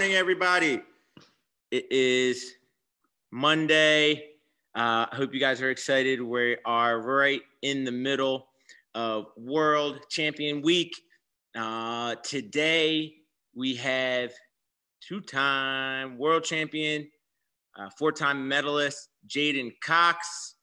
morning, everybody. It is Monday. Uh, I hope you guys are excited. We are right in the middle of World Champion Week. Uh, today, we have two time world champion, uh, four time medalist, J'den Cox.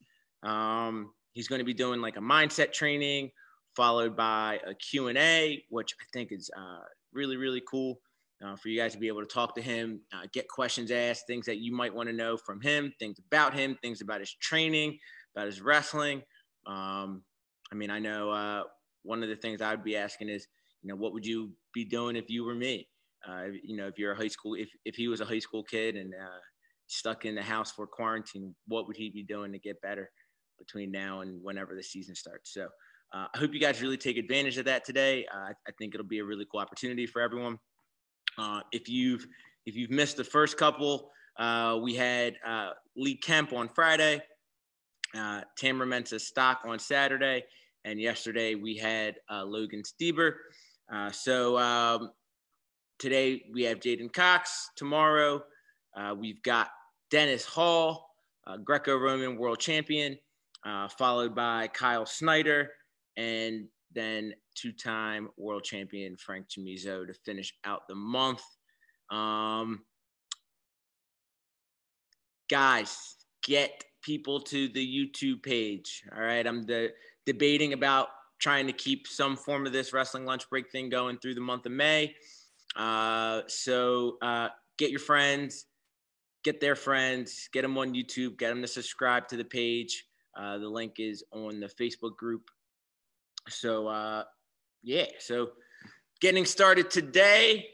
Um, he's going to be doing like a mindset training followed by a Q&A, which I think is uh, really, really cool uh, for you guys to be able to talk to him, uh, get questions asked, things that you might want to know from him, things about him, things about his training, about his wrestling. Um, I mean, I know uh, one of the things I would be asking is, you know, what would you be doing if you were me? Uh, you know, if you're a high school, if, if he was a high school kid and uh, stuck in the house for quarantine, what would he be doing to get better between now and whenever the season starts? So uh, I hope you guys really take advantage of that today. I think it'll be a really cool opportunity for everyone. Uh, if you've if you've missed the first couple, uh, we had uh, Lee Kemp on Friday, uh, Tamyra Mensah Stock on Saturday, and yesterday we had Logan Stieber. so um, today we have J'den Cox. Tomorrow we've got Dennis Hall, Greco-Roman world champion, followed by Kyle Snyder and then two-time world champion Frank Chamizo to finish out the month. Um, guys, get people to the YouTube page. All right, I'm debating about trying to keep some form of this wrestling lunch break thing going through the month of May. Uh, so uh, get your friends, get their friends, get them on YouTube, get them to subscribe to the page. Uh, the link is on the Facebook group so uh, yeah, so getting started today.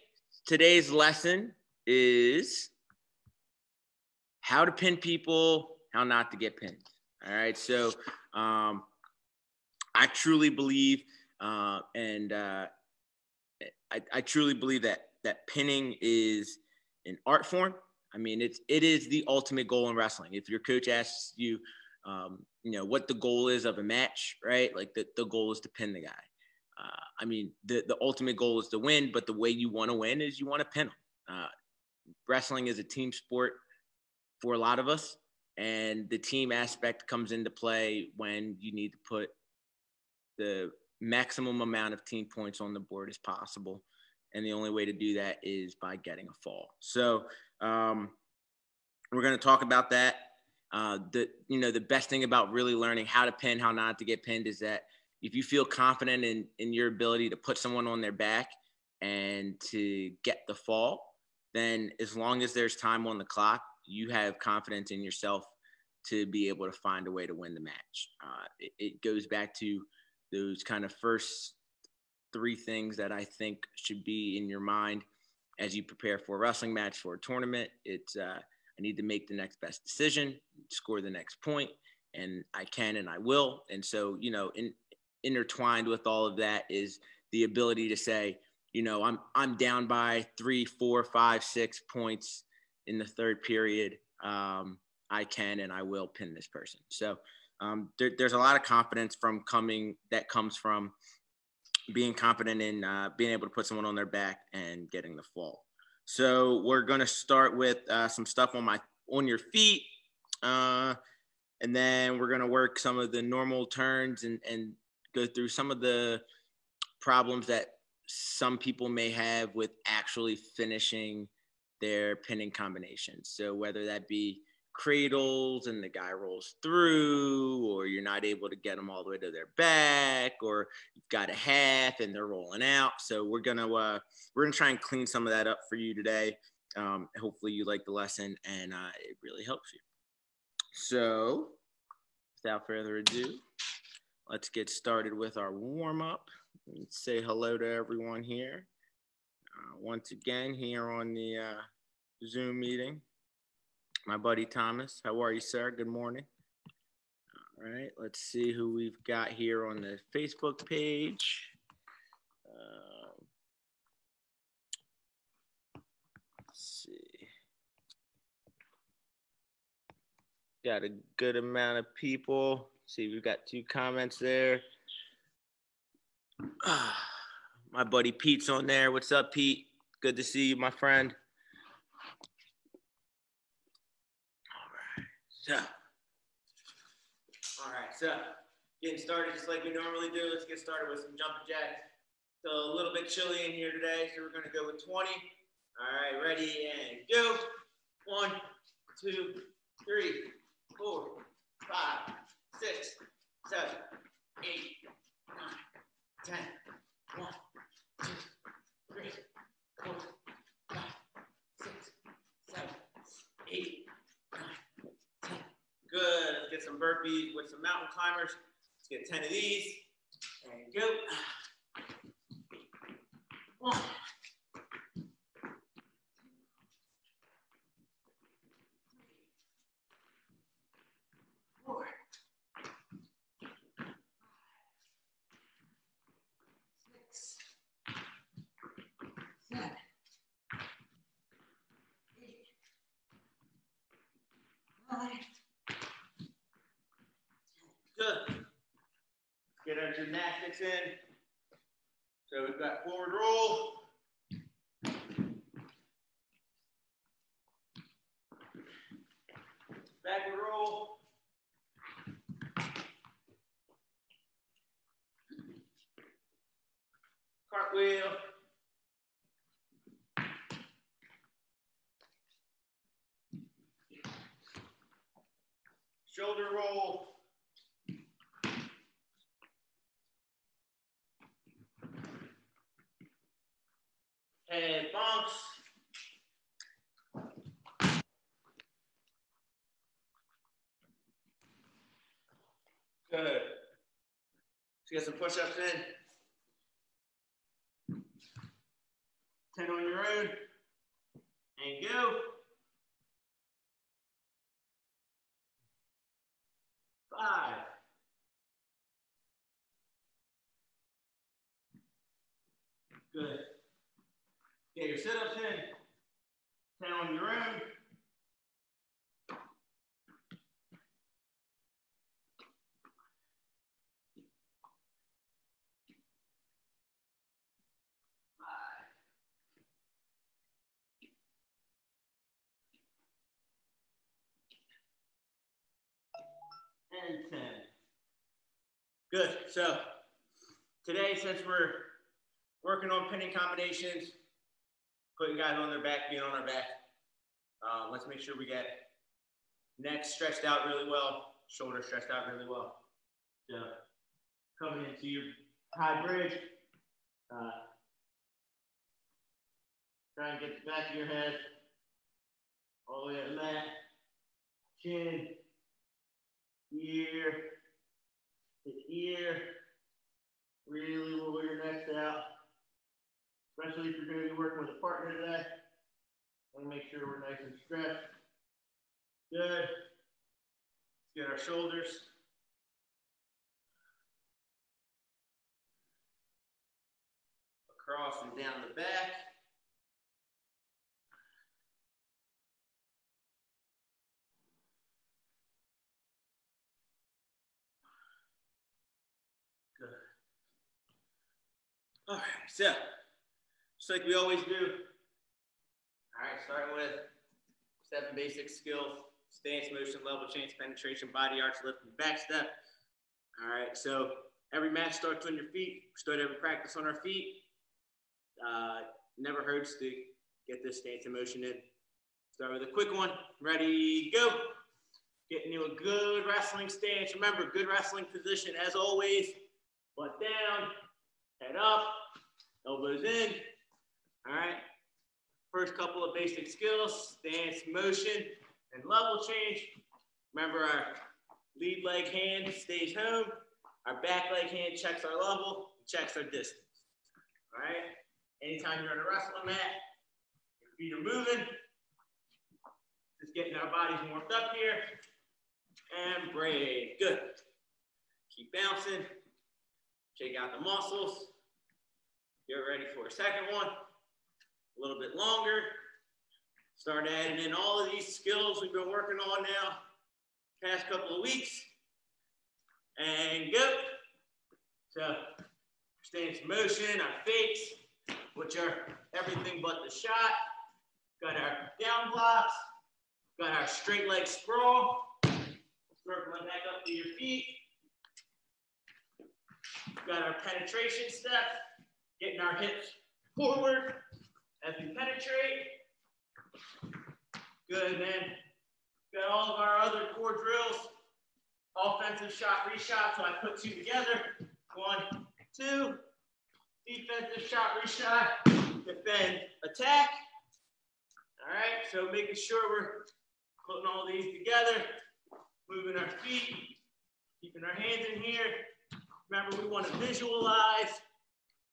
Today's lesson is how to pin people, how not to get pinned. All right, so um, I truly believe, uh, and uh, I, I truly believe that that pinning is an art form. I mean, it's it is the ultimate goal in wrestling. If your coach asks you, um, you know, what the goal is of a match, right? Like the, the goal is to pin the guy. Uh, I mean, the, the ultimate goal is to win, but the way you want to win is you want to pin them. Uh, wrestling is a team sport for a lot of us, and the team aspect comes into play when you need to put the maximum amount of team points on the board as possible. And the only way to do that is by getting a fall. So um, we're going to talk about that uh, the you know the best thing about really learning how to pin, how not to get pinned is that if you feel confident in in your ability to put someone on their back and to get the fall, then as long as there's time on the clock, you have confidence in yourself to be able to find a way to win the match. Uh, it, it goes back to those kind of first three things that I think should be in your mind as you prepare for a wrestling match for a tournament. It's uh, I need to make the next best decision, score the next point, and I can and I will. And so, you know, in, intertwined with all of that is the ability to say, you know, I'm I'm down by three, four, five, six points in the third period. Um, I can and I will pin this person. So um, there, there's a lot of confidence from coming that comes from being confident in uh, being able to put someone on their back and getting the fall. So we're gonna start with uh, some stuff on my on your feet, uh, and then we're gonna work some of the normal turns and and go through some of the problems that some people may have with actually finishing their pinning combinations. So whether that be cradles and the guy rolls through, or you're not able to get them all the way to their back, or you've got a half and they're rolling out. So we're gonna uh, we're gonna try and clean some of that up for you today. Um, hopefully you like the lesson and uh, it really helps you. So without further ado, let's get started with our warm up. And say hello to everyone here. Uh, once again, here on the uh, Zoom meeting my buddy Thomas. How are you, sir? Good morning. All right, let's see who we've got here on the Facebook page. Um, let's see. Got a good amount of people. See, we've got two comments there. Ah, my buddy Pete's on there. What's up, Pete? Good to see you, my friend. So, all right, so getting started just like we normally do. Let's get started with some jumping jacks. So a little bit chilly in here today, so we're gonna go with 20. All right, ready and go. One, two, three, four, five, six, seven, eight, nine, ten. One, two, three, four, five, six, seven, eight, nine, ten. Good. Let's get some burpees with some mountain climbers. Let's get 10 of these. And go. One. Good. Get our gymnastics in. So we've got forward roll. Backward roll. Cartwheel. Shoulder roll. Head bumps. Good. Let's get some push-ups in. 10 on your own. And go. Five. Good. Get your sit-ups in. 10 on your own. And 10. Good. So today, since we're working on pinning combinations, putting guys on their back, being on our back. Um, let's make sure we get neck stretched out really well, shoulder stretched out really well. So coming into your high bridge, uh, try and get the back of your head all the way the mat, chin, ear, to ear, really lower your neck out especially if you're going to be working with a partner today. Want to make sure we're nice and stretched. Good. Let's get our shoulders. Across and down the back. Good. All right, so just like we always do. All right, starting with seven basic skills, stance, motion, level change, penetration, body arch, lift, and back step. All right, so every match starts on your feet. We start every practice on our feet. Uh, never hurts to get this stance and motion in. Start with a quick one. Ready, go. Getting you a good wrestling stance. Remember, good wrestling position as always. Butt down, head up, elbows in. All right. First couple of basic skills, stance, motion, and level change. Remember our lead leg hand stays home. Our back leg hand checks our level, checks our distance. All right. Anytime you're on a wrestling mat, your feet are moving. Just getting our bodies warmed up here. And break. Good. Keep bouncing. Shake out the muscles. Get ready for a second one. A little bit longer. Start adding in all of these skills we've been working on now past couple of weeks. And go. So stance motion, our fakes, which are everything but the shot. Got our down blocks. Got our straight leg sprawl. Circling back up to your feet. Got our penetration step, getting our hips forward as we penetrate. Good, man. Got all of our other core drills. Offensive shot, reshot. So I put two together. One, two. Defensive shot, reshot. Defend, attack. All right, so making sure we're putting all these together, moving our feet, keeping our hands in here. Remember, we want to visualize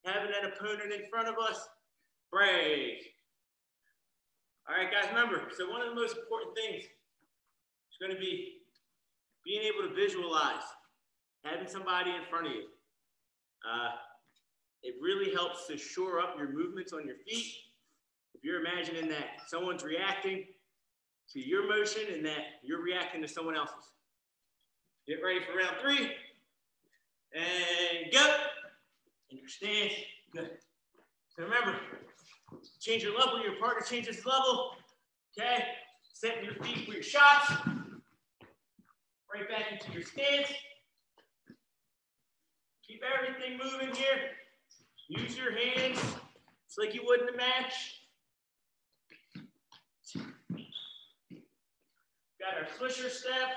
having that opponent in front of us. Break. All right, guys, remember, so one of the most important things is going to be being able to visualize, having somebody in front of you. Uh, it really helps to shore up your movements on your feet. If you're imagining that someone's reacting to your motion and that you're reacting to someone else's. Get ready for round three and go. In your stance, good. So remember, change your level, your partner changes level. Okay, set your feet for your shots. Right back into your stance. Keep everything moving here. Use your hands. It's like you would in a match. Got our swisher step.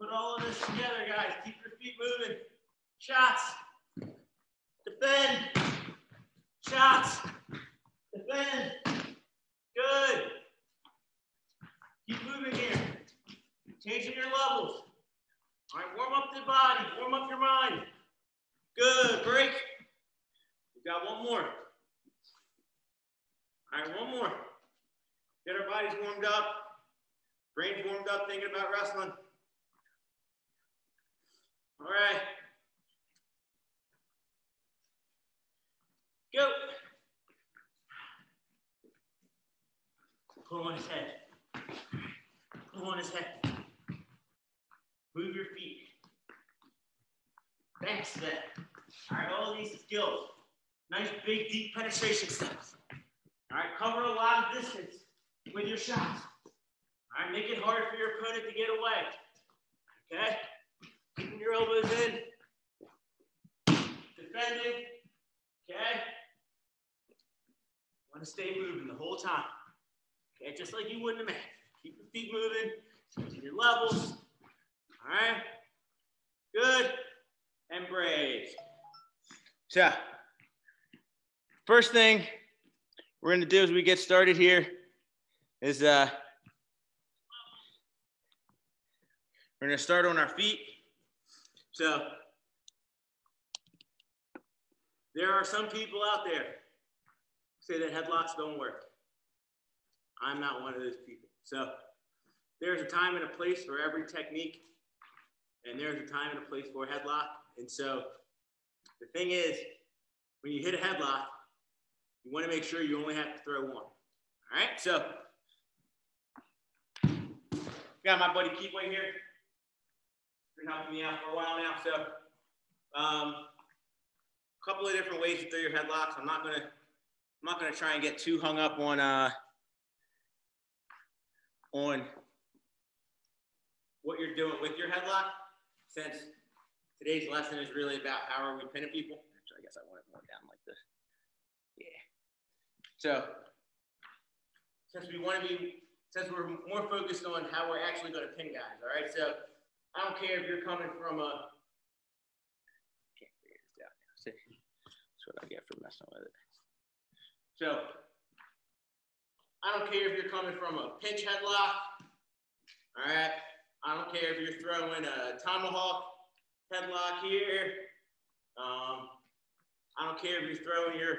Put all of this together, guys. Keep your feet moving. Shots. Defend. Shots. Defend. Good. Keep moving here. Changing your levels. All right, warm up the body. Warm up your mind. Good. Break. We got one more. All right, one more. Get our bodies warmed up. Brains warmed up thinking about wrestling. All right. Go. Pull on his head. Pull on his head. Move your feet. Back step. All right, all these skills. Nice big deep penetration steps. All right, cover a lot of distance with your shots. All right, make it hard for your opponent to get away. Okay? Keeping your elbows in. Defending. Okay? Want to stay moving the whole time. Okay, just like you would in a match. Keep your feet moving, changing your levels. All right? Good. And brave. So, first thing we're to do as we get started here is uh, we're to start on our feet. So there are some people out there say that headlocks don't work. I'm not one of those people. So there's a time and a place for every technique, and there's a time and a place for a headlock. And so the thing is, when you hit a headlock, you want to make sure you only have to throw one. All right, so got my buddy Kibwe here. Been helping me out for a while now. So um, a couple of different ways to throw your headlocks. I'm not gonna I'm not gonna try and get too hung up on uh, on what you're doing with your headlock, since today's lesson is really about how are we pinning people. Actually, I guess I want it more down like this. Yeah. So since we want to be, since we're more focused on how we're actually going to pin guys, all right? So I don't care if you're coming from a, can't figure this out now. See, that's what I get for messing with it. So I don't care if you're coming from a pinch headlock, all right? I don't care if you're throwing a tomahawk headlock here. Um, I don't care if you're throwing your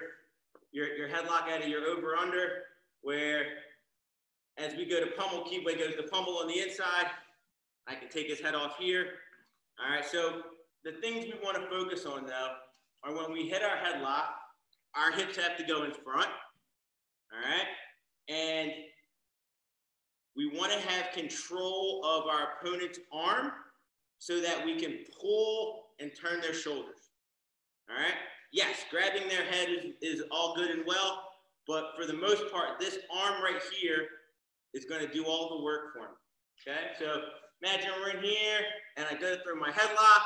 your, your headlock out of your over under, where as we go to pummel, Kibwe goes to pummel on the inside. I can take his head off here. All right, so the things we want to focus on though are when we hit our headlock, our hips have to go in front. All right, and we want to have control of our opponent's arm so that we can pull and turn their shoulders. All right yes, grabbing their head is, is all good and well, but for the most part, this arm right here is going to do all the work for me. Okay, so imagine we're in here and I go through my headlock.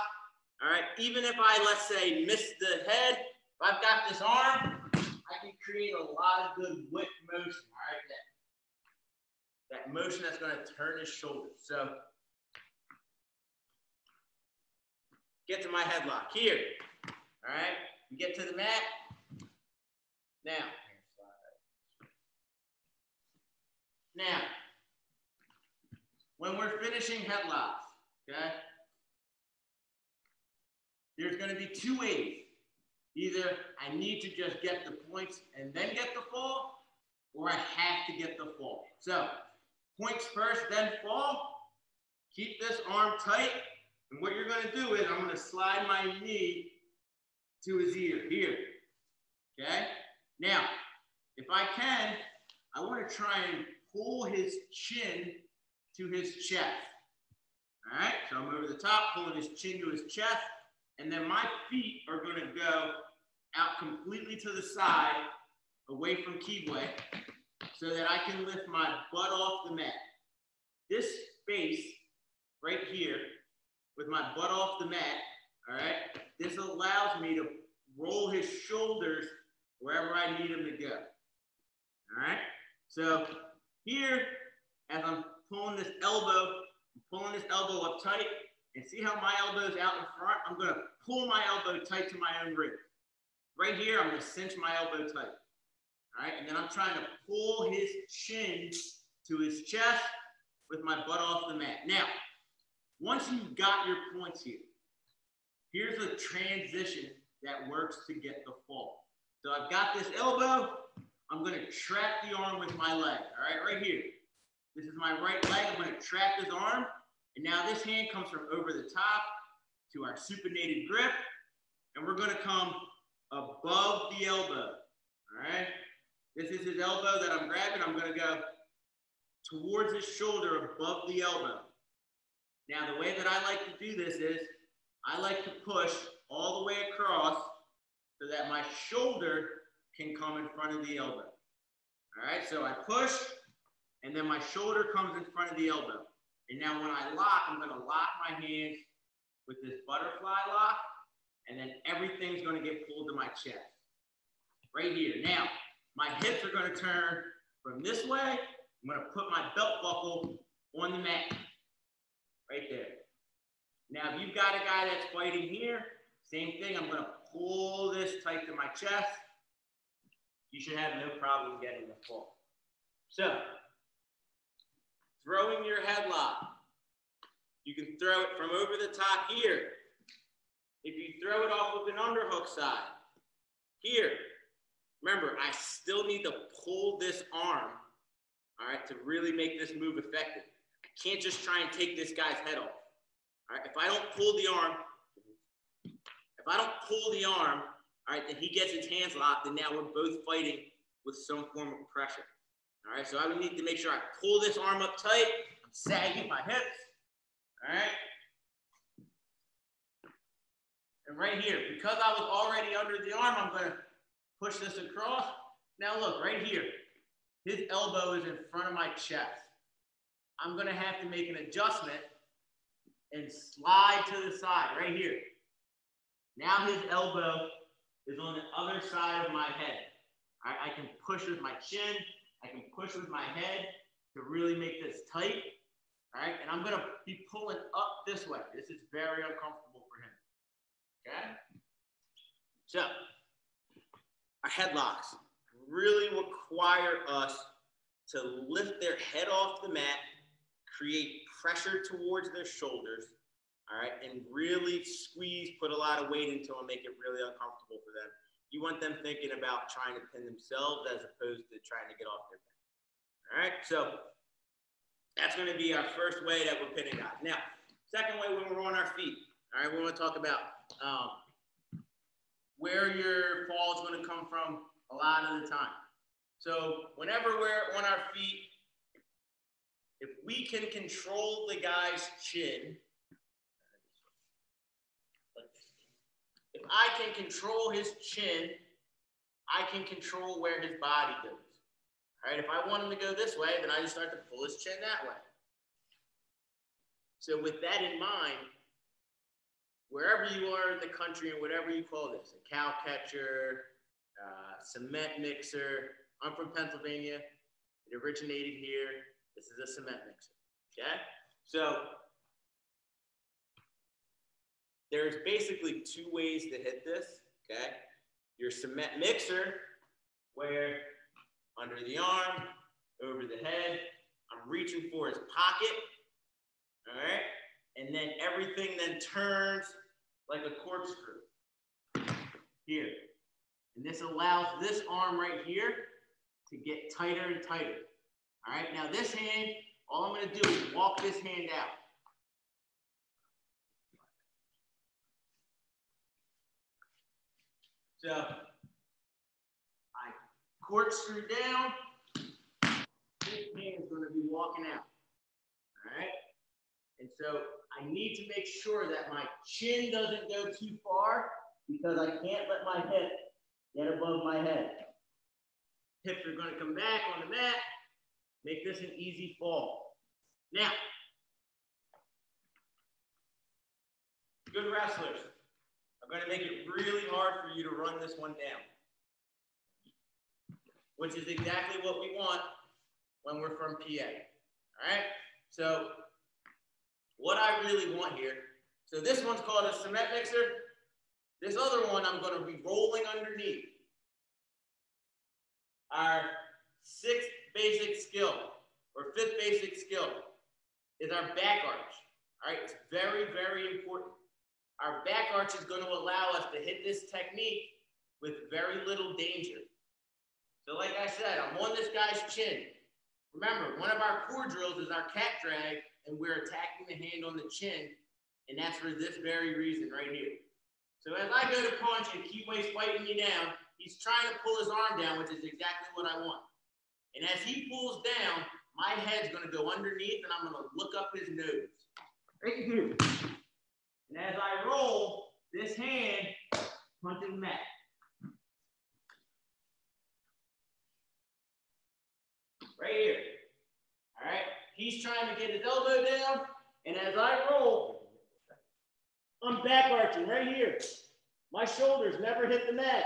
All right, even if I, let's say, miss the head, if I've got this arm, I can create a lot of good whip motion. All right, that, that motion that's going to turn his shoulders. So get to my headlock here. All right, get to the mat. Now, now, when we're finishing headlocks, okay, there's going to be two ways. Either I need to just get the points and then get the fall, or I have to get the fall. So, points first, then fall. Keep this arm tight. And what you're going to do is I'm going to slide my knee to his ear here. Okay? Now, if I can, I want to try and pull his chin to his chest. All right, so I'm over the top, pulling his chin to his chest, and then my feet are going to go out completely to the side, away from Kibwe, so that I can lift my butt off the mat. This space right here, with my butt off the mat, all right, this allows me to roll his shoulders wherever I need him to go. All right, so here, as I'm pulling this elbow, I'm pulling this elbow up tight, and see how my elbow's out in front? I'm gonna pull my elbow tight to my own rib. Right here, I'm gonna cinch my elbow tight. All right, and then I'm trying to pull his chin to his chest with my butt off the mat. Now, once you've got your points here, here's a transition that works to get the fall. So I've got this elbow, I'm gonna trap the arm with my leg, all right, right here. This is my right leg, I'm gonna trap his arm, and now this hand comes from over the top to our supinated grip, and we're gonna come above the elbow, all right? This is his elbow that I'm grabbing, I'm gonna go towards his shoulder above the elbow. Now, the way that I like to do this is I like to push all the way across so that my shoulder can come in front of the elbow. All right, so I push, and then my shoulder comes in front of the elbow. And now when I lock, I'm gonna lock my hands with this butterfly lock, and then everything's gonna get pulled to my chest. Right here. Now, my hips are gonna turn from this way. I'm gonna put my belt buckle on the mat, right there. Now, if you've got a guy that's fighting here, same thing, I'm gonna pull this tight to my chest. You should have no problem getting the fall. So, throwing your headlock. You can throw it from over the top here. If you throw it off of an underhook side, here. Remember, I still need to pull this arm, all right, to really make this move effective. I can't just try and take this guy's head off. All right, if I don't pull the arm, if I don't pull the arm, all right, then he gets his hands locked, and now we're both fighting with some form of pressure. All right, so I need to make sure I pull this arm up tight. I'm sagging my hips. All right. And right here, because I was already under the arm, I'm going to push this across. Now look, right here, his elbow is in front of my chest. I'm going to have to make an adjustment and slide to the side right here. Now his elbow is on the other side of my head. I, I can push with my chin. I can push with my head to really make this tight. All right, and I'm gonna be pulling up this way. This is very uncomfortable for him. Okay? So, our headlocks really require us to lift their head off the mat, create pressure towards their shoulders, all right, and really squeeze, put a lot of weight into them, make it really uncomfortable for them. You want them thinking about trying to pin themselves as opposed to trying to get off their back. All right, so that's going to be our first way that we're pinning guys. Now, second way when we're on our feet. All right, we want to talk about um, where your fall is going to come from a lot of the time. So whenever we're on our feet, if we can control the guy's chin If I can control his chin, I can control where his body goes. All right, if I want him to go this way, then I just start to pull his chin that way. So with that in mind, wherever you are in the country and whatever you call this, a cow catcher, uh, cement mixer. I'm from Pennsylvania. It originated here. This is a cement mixer. Okay? So there's basically two ways to hit this. Okay? Your cement mixer, where under the arm, over the head, I'm reaching for his pocket. All right? And then everything then turns like a corkscrew here. And this allows this arm right here to get tighter and tighter. All right, now this hand, all I'm gonna do is walk this hand out. So I corkscrew down, this hand is gonna be walking out. All right, and so I need to make sure that my chin doesn't go too far because I can't let my hip get above my head. Hips are going to come back on the mat. Make this an easy fall. Now, good wrestlers are going to make it really hard for you to run this one down, which is exactly what we want when we're from PA. All right? So what I really want here. So this one's called a cement mixer. This other one I'm going to be rolling underneath. Our sixth basic skill or fifth basic skill is our back arch. All right, it's very, very important. Our back arch is going to allow us to hit this technique with very little danger. So like I said, I'm on this guy's chin. Remember, one of our core drills is our cat drag and we're attacking the hand on the chin, and that's for this very reason right here. So as I go to punch and Kibwe's fighting me down, he's trying to pull his arm down, which is exactly what I want. And as he pulls down, my head's gonna go underneath and I'm gonna look up his nose. Right here. And as I roll, this hand punches the mat. Right here. All right. He's trying to get his elbow down, and as I roll, I'm back arching right here. My shoulders never hit the mat.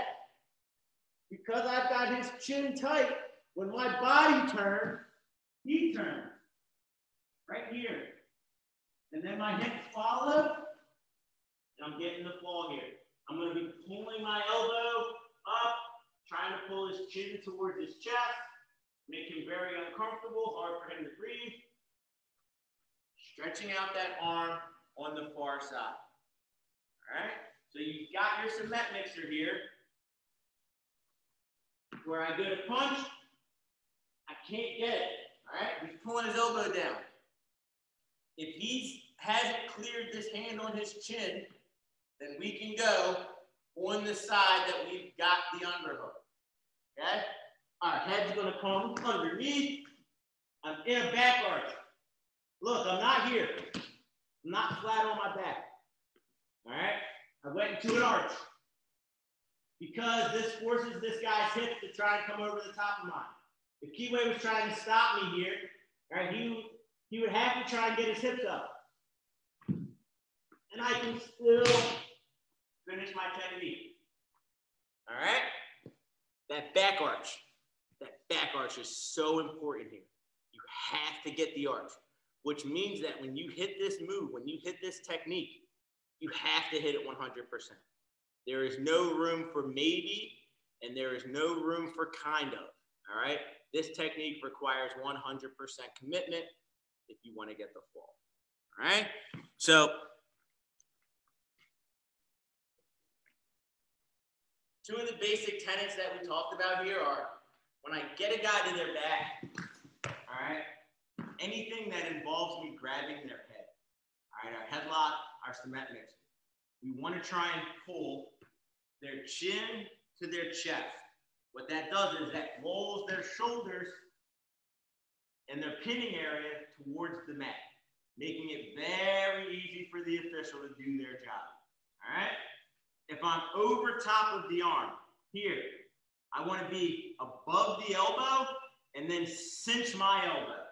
Because I've got his chin tight, when my body turns, he turns. Right here. And then my hips follow, and I'm getting the fall here. I'm going to be pulling my elbow up, trying to pull his chin towards his chest, make him very uncomfortable, hard for him to breathe stretching out that arm on the far side. All right? So you've got your cement mixer here. Where I go to punch, I can't get it. All right? He's pulling his elbow down. If he hasn't cleared this hand on his chin, then we can go on the side that we've got the underhook. Okay? Our head's to come underneath. I'm in a back arch. Look, I'm not here. I'm not flat on my back. All right? I went into an arch because this forces this guy's hips to try and come over the top of mine. If Kibwe was trying to stop me here, all right, he, he would have to try and get his hips up. And I can still finish my technique. All right? That back arch, that back arch is so important here. You have to get the arch which means that when you hit this move, when you hit this technique, you have to hit it 100%. There is no room for maybe, and there is no room for kind of. All right. This technique requires 100% commitment if you want to get the fall. All right. So, two of the basic tenets that we talked about here are when I get a guy to their back, all right, anything that involves me grabbing their head. All right, our headlock, our cement mixer. We want to try and pull their chin to their chest. What that does is that rolls their shoulders and their pinning area towards the mat, making it very easy for the official to do their job. All right? If I'm over top of the arm, here, I want to be above the elbow and then cinch my elbow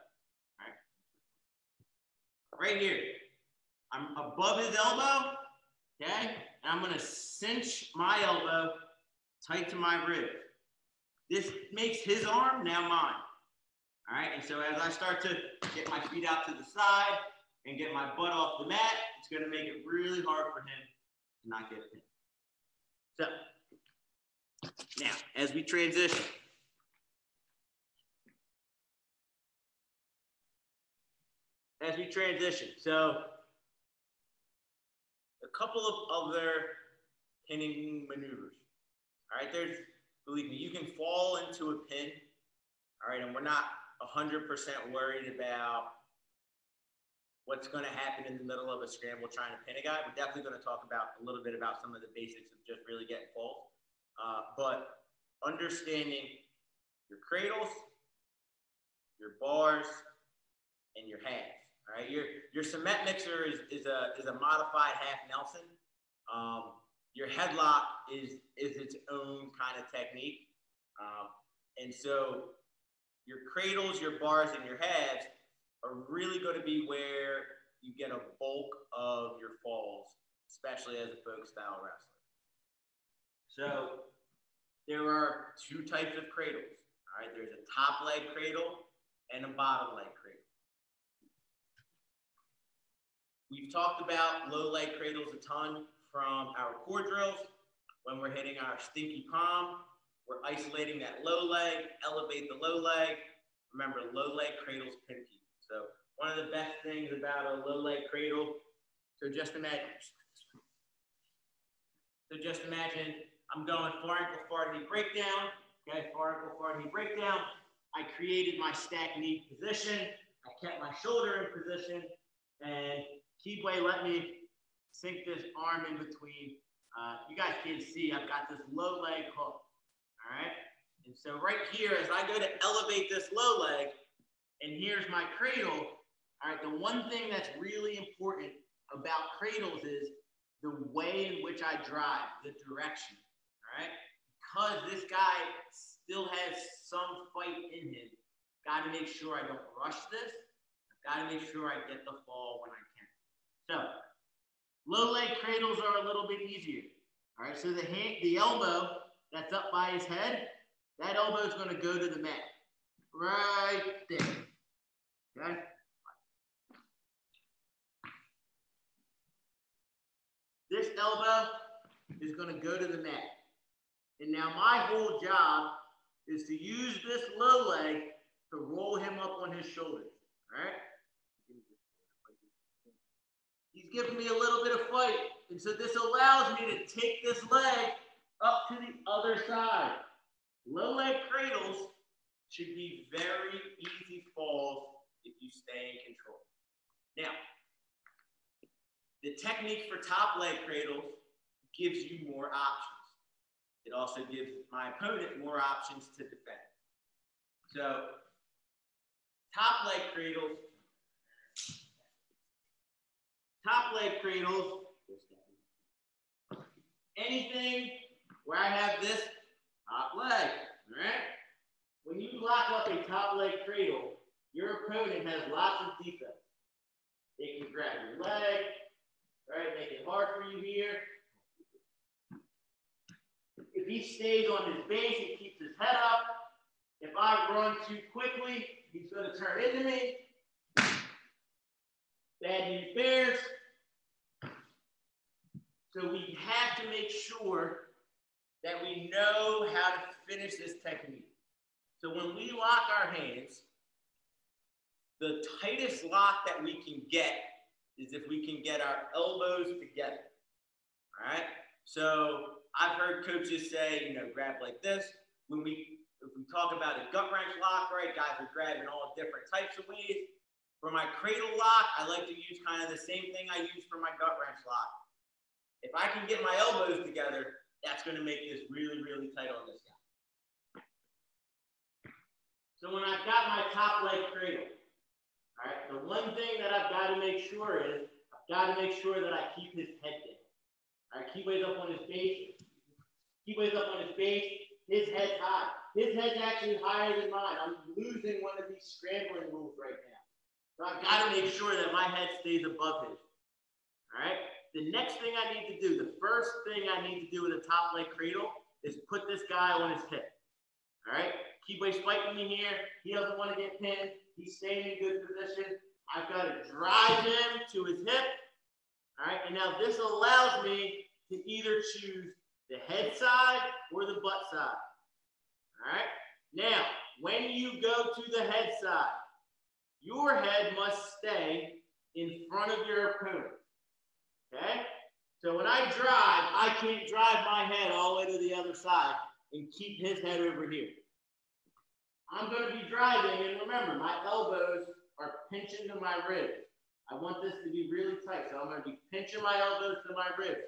right here. I'm above his elbow, okay? And I'm gonna cinch my elbow tight to my rib. This makes his arm now mine. All right, and so as I start to get my feet out to the side and get my butt off the mat, it's gonna make it really hard for him to not get pinned. So, now, as we transition, as we transition, so a couple of other pinning maneuvers. All right, there's, believe me, you can fall into a pin. All right, and we're not 100% worried about what's going to happen in the middle of a scramble trying to pin a guy. We're definitely going to talk about a little bit about some of the basics of just really getting falls. Uh, but understanding your cradles, your bars, and your halves. All right, your your cement mixer is, is a is a modified half Nelson. Um, your headlock is is its own kind of technique, um, and so your cradles, your bars, and your halves are really going to be where you get a bulk of your falls, especially as a folk style wrestler. So there are two types of cradles. All right, there's a top leg cradle and a bottom leg cradle. We've talked about low leg cradles a ton from our core drills. When we're hitting our stinky palm, we're isolating that low leg, elevate the low leg. Remember, low leg cradles pin people. So one of the best things about a low leg cradle, so just imagine, so just imagine I'm going far ankle, far knee breakdown. Okay, far ankle, far knee breakdown. I created my stack knee position. I kept my shoulder in position. And Kibwe let me sink this arm in between. Uh, you guys can't see I've got this low leg hook. All right. And so right here, as I go to elevate this low leg, and here's my cradle. All right. The one thing that's really important about cradles is the way in which I drive, the direction. All right. Because this guy still has some fight in him. Got to make sure I don't rush this. I've Got to make sure I get the fall when I can. so low leg cradles are a little bit easier. All right, so the hand, the elbow that's up by his head, that elbow is going to go to the mat, right there. Okay. This elbow is going to go to the mat. And now my whole job is to use this low leg to roll him up on his shoulders. All right? He's giving me a little bit of fight. And so this allows me to take this leg up to the other side. Low leg cradles should be very easy falls if you stay in control. Now, the technique for top leg cradles gives you more options. It also gives my opponent more options to defend. So, top leg cradles top leg cradles, anything where I have this top leg, all right? When you lock up a top leg cradle, your opponent has lots of defense. They can grab your leg, right? Make it hard for you here. If he stays on his base and keeps his head up, if I run too quickly, he's going to turn into me. Bad news bears. So we have to make sure that we know how to finish this technique. So when we lock our hands, the tightest lock that we can get is if we can get our elbows together. All right. So I've heard coaches say, you know, grab like this. When we if we talk about a gut wrench lock, right, guys are grabbing all different types of ways. For my cradle lock, I like to use kind of the same thing I use for my gut wrench lock. If I can get my elbows together, that's going to make this really, really tight on this guy. So when I've got my top leg cradle, all right, the one thing that I've got to make sure is I've got to make sure that I keep his head down. All right, Kibwe's up on his base. Kibwe's up on his base. His head's high. His head's actually higher than mine. I'm losing one of these scrambling rules right now. So I've got to make sure that my head stays above his. All right. The next thing I need to do, the first thing I need to do with a top leg cradle is put this guy on his hip. All right? Kibwe's fighting me here. He doesn't want to get pinned. He's staying in good position. I've got to drive him to his hip. All right, and now this allows me to either choose the head side or the butt side. All right, now when you go to the head side, your head must stay in front of your opponent. Okay, so when I drive, I can't drive my head all the way to the other side and keep his head over here. I'm going to be driving, and remember, my elbows are pinching to my ribs. I want this to be really tight, so I'm going to be pinching my elbows to my ribs.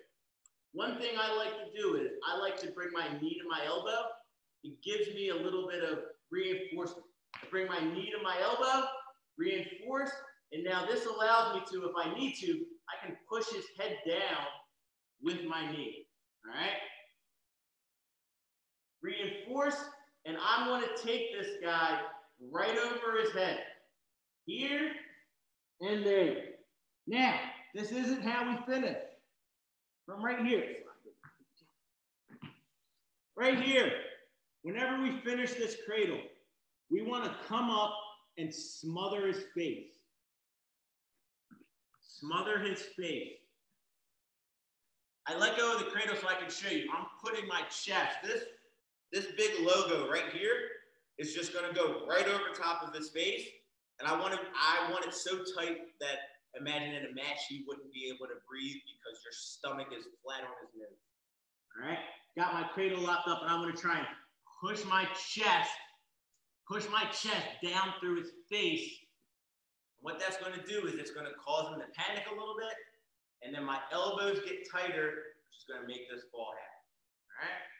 One thing I like to do is I like to bring my knee to my elbow. It gives me a little bit of reinforcement. I bring my knee to my elbow, reinforce, and now this allows me to, if I need to, I can push his head down with my knee. All right? Reinforce, and I'm going to take this guy right over his head. Here and there. Now, this isn't how we finish. From right here. Right here. Whenever we finish this cradle, we want to come up and smother his face. Smother his face. I let go of the cradle so I can show you. I'm putting my chest. This, this big logo right here is just going to go right over top of his face. And I want to, I want it so tight that imagine in a match he wouldn't be able to breathe because your stomach is flat on his nose. All right, got my cradle locked up, and I'm going to try and push my chest, push my chest down through his face. what that's going to do is it's going to cause him to panic a little bit, and then my elbows get tighter, which is going to make this fall happen. All right.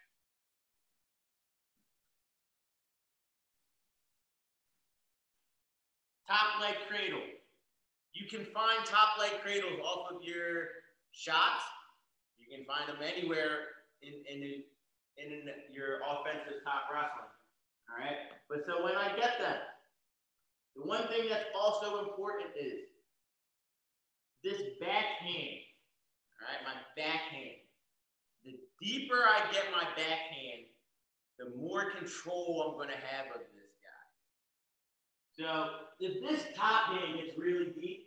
Top leg cradle. You can find top leg cradles off of your shots. You can find them anywhere in, in, in, your offensive top wrestling. All right. But so when I get them, the one thing that's also important is this backhand. All right, my backhand. The deeper I get my backhand, the more control I'm going to have of this. So if this top hand gets really deep,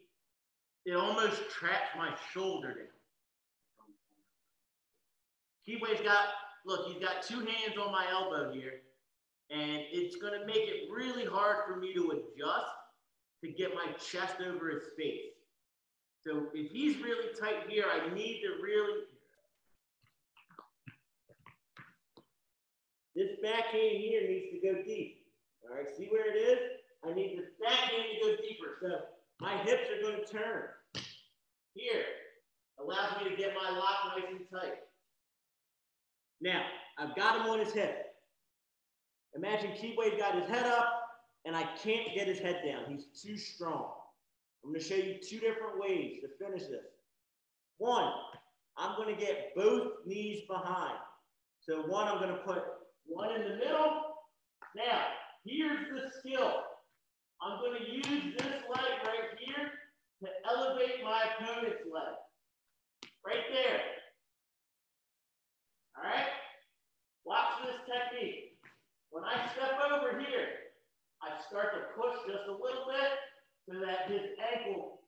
it almost traps my shoulder down. Kibwe's got, look, he's got two hands on my elbow here, and it's going to make it really hard for me to adjust to get my chest over his face. So if he's really tight here, I need to really. This backhand here needs to go deep. All right, see where it is? I need the backhand to go deeper. So my hips are going to turn. Here, allows me to get my lock nice and tight. Now, I've got him on his hip. Imagine Kibwe's got his head up, and I can't get his head down. He's too strong. I'm going to show you two different ways to finish this. One, I'm going to get both knees behind. So one, I'm going to put one in the middle. Now, here's the skill. I'm going to use this leg right here to elevate my opponent's leg. Right there. All right? Watch this technique. When I step over here, I start to push just a little bit so that his ankle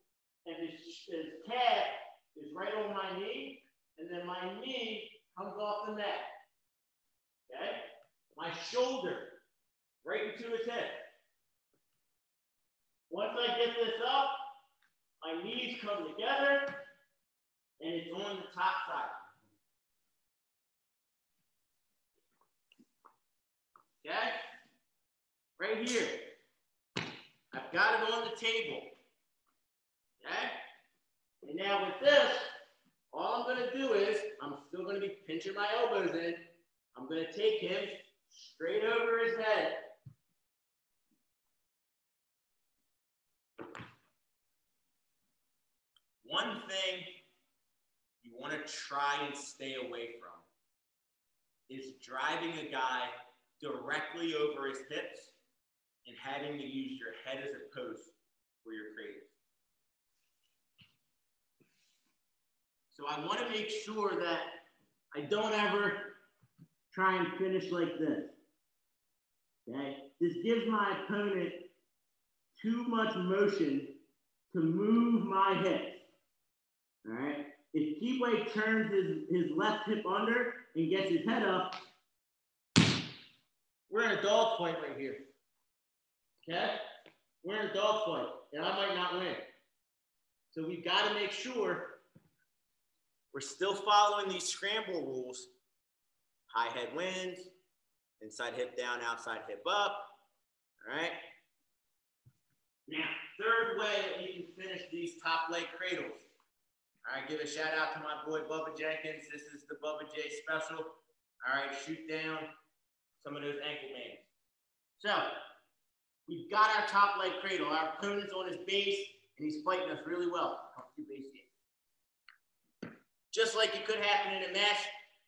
and his, his calf is right on my knee, and then my knee comes off the neck. Okay? My shoulder right into his head. Once I get this up, my knees come together, and it's on the top side. Okay? Right here. I've got it on the table. Okay? And now with this, all I'm to do is, I'm still to be pinching my elbows in. I'm to take him straight over his head. One thing you want to try and stay away from is driving a guy directly over his hips and having to use your head as a post for your cradle. So I want to make sure that I don't ever try and finish like this. Okay? This gives my opponent too much motion to move my hips. All right? If Kibwe turns his, his left hip under and gets his head up, we're in a dog fight right here. Okay? We're in a dog fight, and I might not win. So we've got to make sure we're still following these scramble rules. High head wins, inside hip down, outside hip up. All right. Now, third way that you can finish these top leg cradles. All right, give a shout out to my boy Bubba Jenkins. This is the Bubba J special. All right, shoot down some of those ankle bands. So, we've got our top leg cradle. Our opponent's on his base, and he's fighting us really well. Just like it could happen in a match,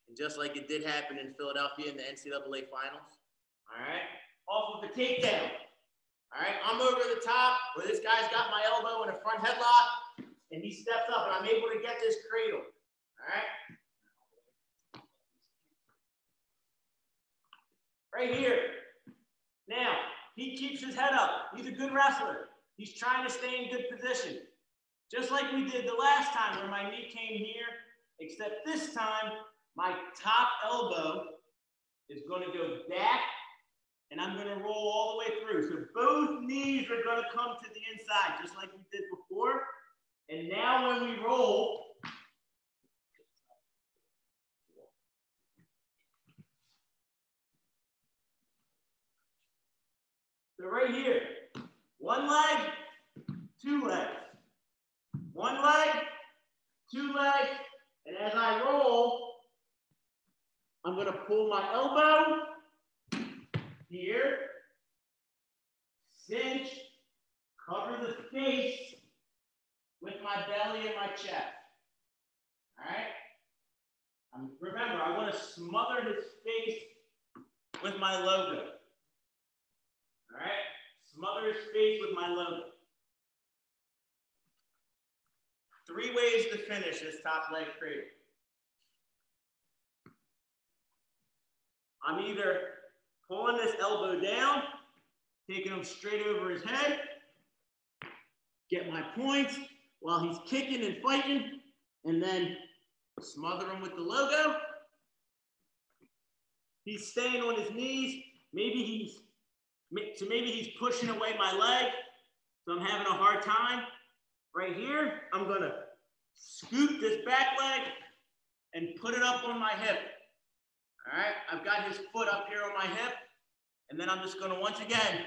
and just like it did happen in Philadelphia in the NCAA finals. All right, off of a takedown. All right, I'm over the top where this guy's got my elbow in a front headlock, and he steps up, and I'm able to get this cradle. All right. Right here. Now, he keeps his head up. He's a good wrestler. He's trying to stay in good position. Just like we did the last time where my knee came here, except this time, my top elbow is going to go back and I'm going to roll all the way through. So both knees are going to come to the inside, just like we did. And now when we roll, so right here, one leg, two legs. One leg, two legs, and as I roll, I'm going to pull my elbow here, cinch, cover the face with my belly and my chest. All right? Um, remember, I want to smother his face with my logo. All right? Smother his face with my logo. Three ways to finish this top leg cradle. I'm either pulling this elbow down, taking him straight over his head, get my points while he's kicking and fighting, and then smother him with the logo. He's staying on his knees. Maybe he's so maybe he's pushing away my leg, so I'm having a hard time. Right here, I'm gonna scoop this back leg and put it up on my hip. All right, I've got his foot up here on my hip, and then I'm just gonna once again,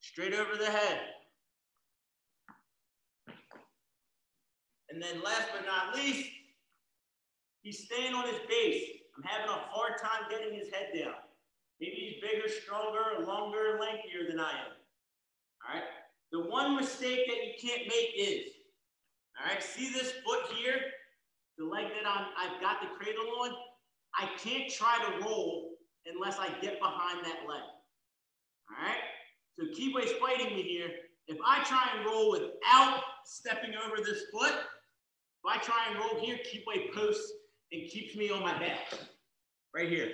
straight over the head. And then last but not least, he's staying on his base. I'm having a hard time getting his head down. Maybe he's bigger, stronger, longer, lankier than I am. All right. The one mistake that you can't make is, all right, see this foot here, the leg that I'm, I've got the cradle on? I can't try to roll unless I get behind that leg. All right? So Kibwe's fighting me here. If I try and roll without stepping over this foot, if I try and roll here, Kibwe posts and keeps me on my back. Right here.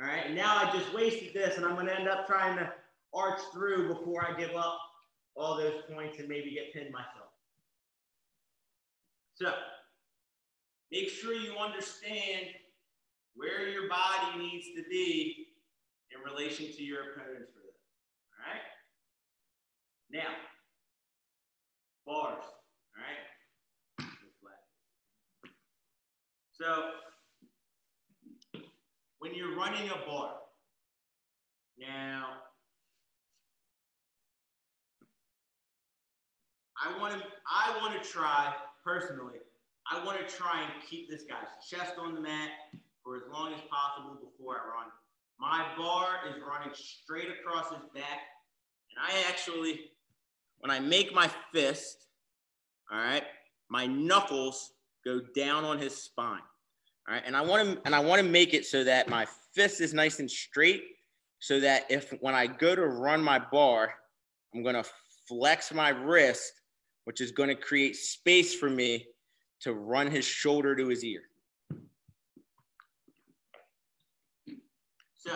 All right, now I just wasted this and I'm gonna end up trying to arch through before I give up all those points and maybe get pinned myself. So make sure you understand where your body needs to be in relation to your opponents for this. All right? Now, bars. All right? So, when you're running a bar, now, I want to I want to try personally. I want to try and keep this guy's chest on the mat for as long as possible before I run. My bar is running straight across his back. And I actually, when I make my fist, all right, my knuckles go down on his spine. All right. And I want to and I want to make it so that my fist is nice and straight so that if when I go to run my bar, I'm going to flex my wrist, which is going to create space for me to run his shoulder to his ear. So,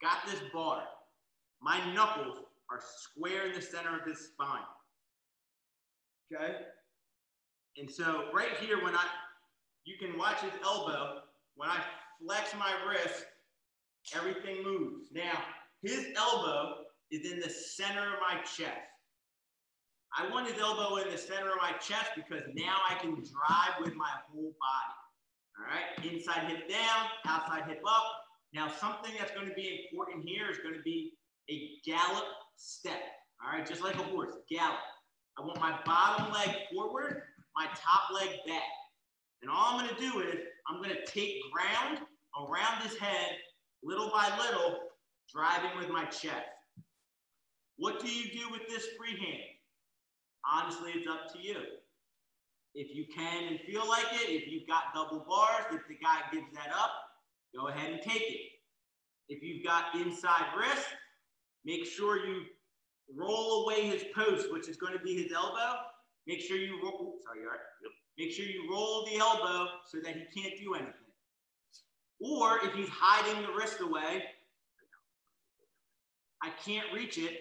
got this bar. My knuckles are square in the center of his spine. Okay? And so, right here, when I, you can watch his elbow, when I flex my wrist, everything moves. Now, his elbow is in the center of my chest. I want his elbow in the center of my chest because now I can drive with my whole body. All right, inside hip down, outside hip up. Now, something that's going to be important here is going to be a gallop step. All right, just like a horse, gallop. I want my bottom leg forward, my top leg back. And all I'm going to do is I'm going to take ground around his head little by little, driving with my chest. What do you do with this free hand? Honestly, it's up to you. If you can and feel like it, if you've got double bars, if the guy gives that up, go ahead and take it. If you've got inside wrist, make sure you roll away his post, which is going to be his elbow. Make sure you roll, sorry, you Make sure you roll the elbow so that he can't do anything. Or if he's hiding the wrist away, I can't reach it,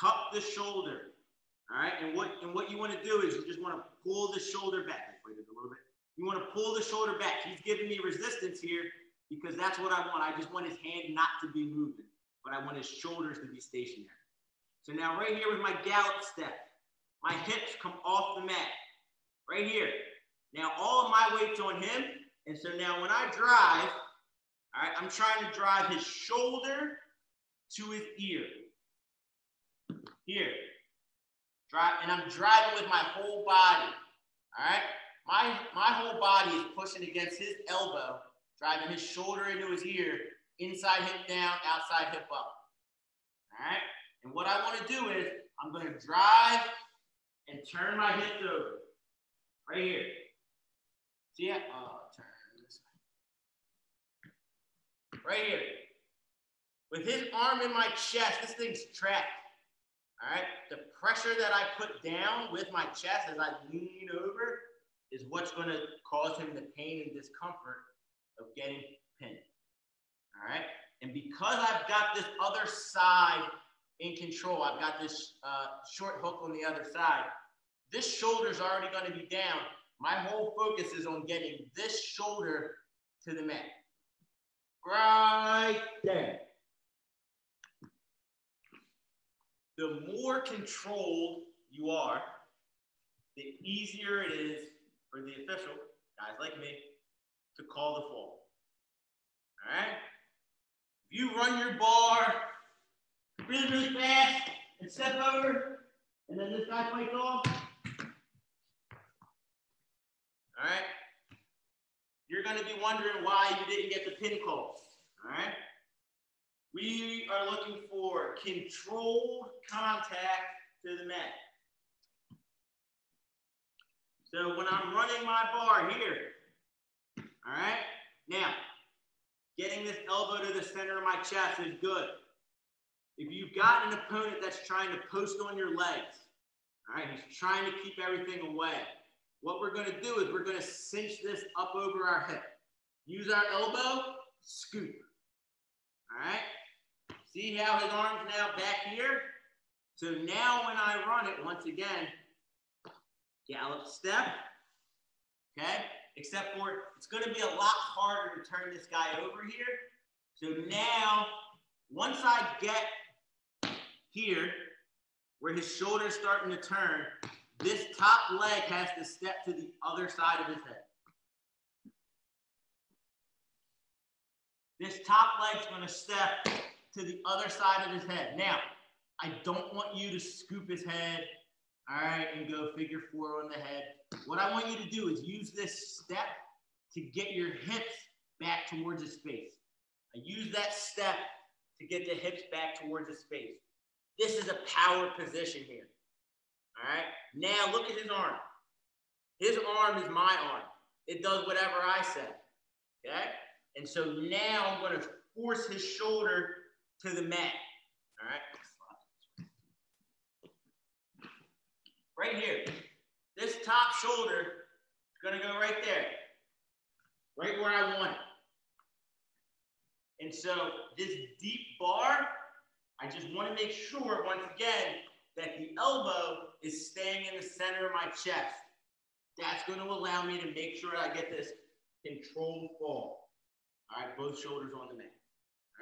cup the shoulder. All right. And what and what you want to do is you just want to pull the shoulder back. Wait a little bit. You want to pull the shoulder back. He's giving me resistance here because that's what I want. I just want his hand not to be moving, but I want his shoulders to be stationary. So now right here with my gallop step, my hips come off the mat. Right here. Now all of my weight's on him. And so now when I drive, all right, I'm trying to drive his shoulder to his ear. Here. Drive, and I'm driving with my whole body. All right. My my whole body is pushing against his elbow, driving his shoulder into his ear, inside hip down, outside hip up. All right. And what I want to do is I'm going to drive and turn my hips over. Right here. See it? Oh, turn this way. Right here. With his arm in my chest, this thing's trapped. All right. The pressure that I put down with my chest as I lean over is what's going to cause him the pain and discomfort of getting pinned. All right. And because I've got this other side in control, I've got this uh, short hook on the other side. This shoulder's already going to be down. My whole focus is on getting this shoulder to the mat. Right there. the more controlled you are, the easier it is for the official, guys like me, to call the fall. All right? If you run your bar really, really fast and step over, and then this guy fights off, all right? You're going to be wondering why you didn't get the pin call. all right? We are looking for controlled contact to the mat. So when I'm running my bar here, all right, now getting this elbow to the center of my chest is good. If you've got an opponent that's trying to post on your legs, all right, he's trying to keep everything away. What we're going to do is we're going to cinch this up over our hip. Use our elbow, scoop. All right. See how his arm's now back here? So now when I run it, once again, gallop step, okay? Except for it's gonna be a lot harder to turn this guy over here. So now, once I get here, where his shoulder's starting to turn, this top leg has to step to the other side of his head. This top leg's gonna step to the other side of his head. Now, I don't want you to scoop his head, all right, and go figure four on the head. What I want you to do is use this step to get your hips back towards his face. I use that step to get the hips back towards his face. This is a power position here. All right. Now look at his arm. His arm is my arm. It does whatever I say. Okay. And so now I'm going to force his shoulder to the mat. All right. Right here. This top shoulder is gonna go right there, right where I want it. And so this deep bar, I just want to make sure once again that the elbow is staying in the center of my chest. That's going to allow me to make sure I get this controlled fall. All right, both shoulders on the mat.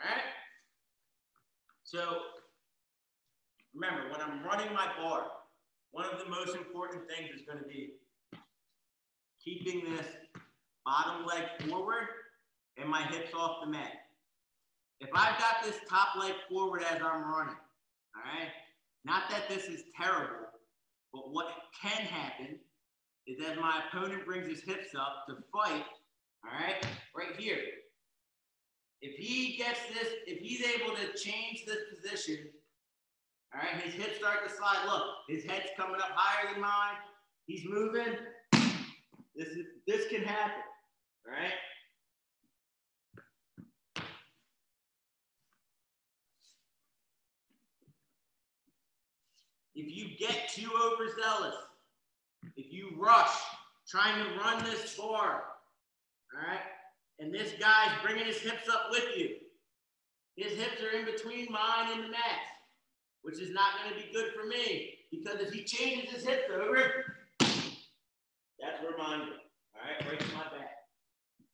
All right. So remember, when I'm running my bar, one of the most important things is going to be keeping this bottom leg forward and my hips off the mat. If I've got this top leg forward as I'm running, all right, not that this is terrible, but what can happen is as my opponent brings his hips up to fight, all right, right here. If he gets this, if he's able to change this position, all right, his hips start to slide. Look, his head's coming up higher than mine. He's moving. This is this can happen. All right. If you get too overzealous, if you rush trying to run this bar, all right, and this guy's bringing his hips up with you, his hips are in between mine and the mat, which is not going to be good for me because if he changes his hips over, that's where mine goes. All right, right my back.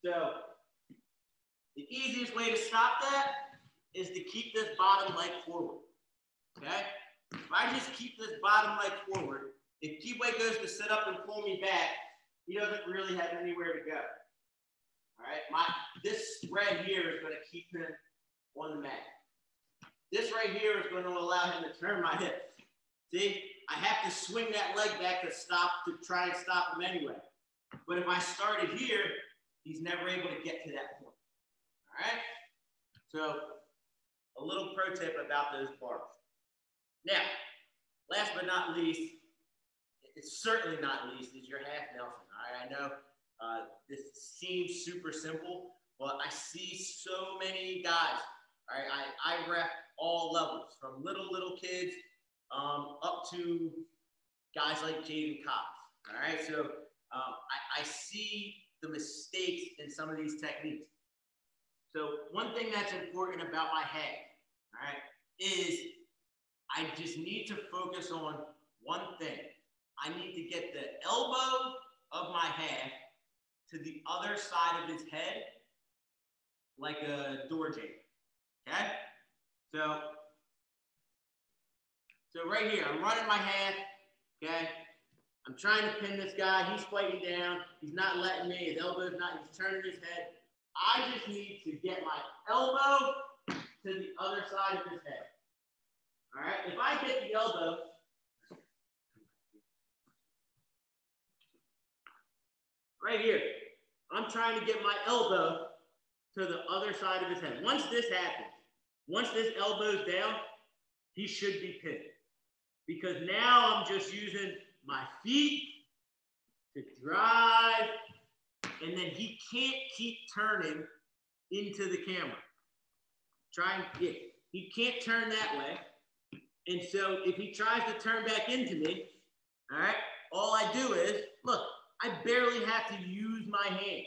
So the easiest way to stop that is to keep this bottom leg forward. Okay? If I just keep this bottom leg forward, if Kibwe goes to sit up and pull me back, he doesn't really have anywhere to go. All right, my this spread here is going to keep him on the mat. This right here is going to allow him to turn my hips. See, I have to swing that leg back to stop to try and stop him anyway. But if I started here, he's never able to get to that point. All right. So a little pro tip about those bars. Now, last but not least, it's certainly not least, is your half Nelson. All right, I know uh, this seems super simple, but I see so many guys. All right, I, I rep all levels, from little, little kids um, up to guys like J'den Cox. All right, so um, I, I see the mistakes in some of these techniques. So one thing that's important about my head, all right, is I just need to focus on one thing. I need to get the elbow of my half to the other side of his head like a door jam. Okay? So, so right here, I'm running my half. Okay? I'm trying to pin this guy. He's fighting down. He's not letting me. His elbow's not, he's turning his head. I just need to get my elbow to the other side of his head. All right, if I hit the elbow, right here, I'm trying to get my elbow to the other side of his head. Once this happens, once this elbow's down, he should be pinned. Because now I'm just using my feet to drive, and then he can't keep turning into the camera. Try and get, he can't turn that way. And so if he tries to turn back into me, all right, all I do is, look, I barely have to use my hands.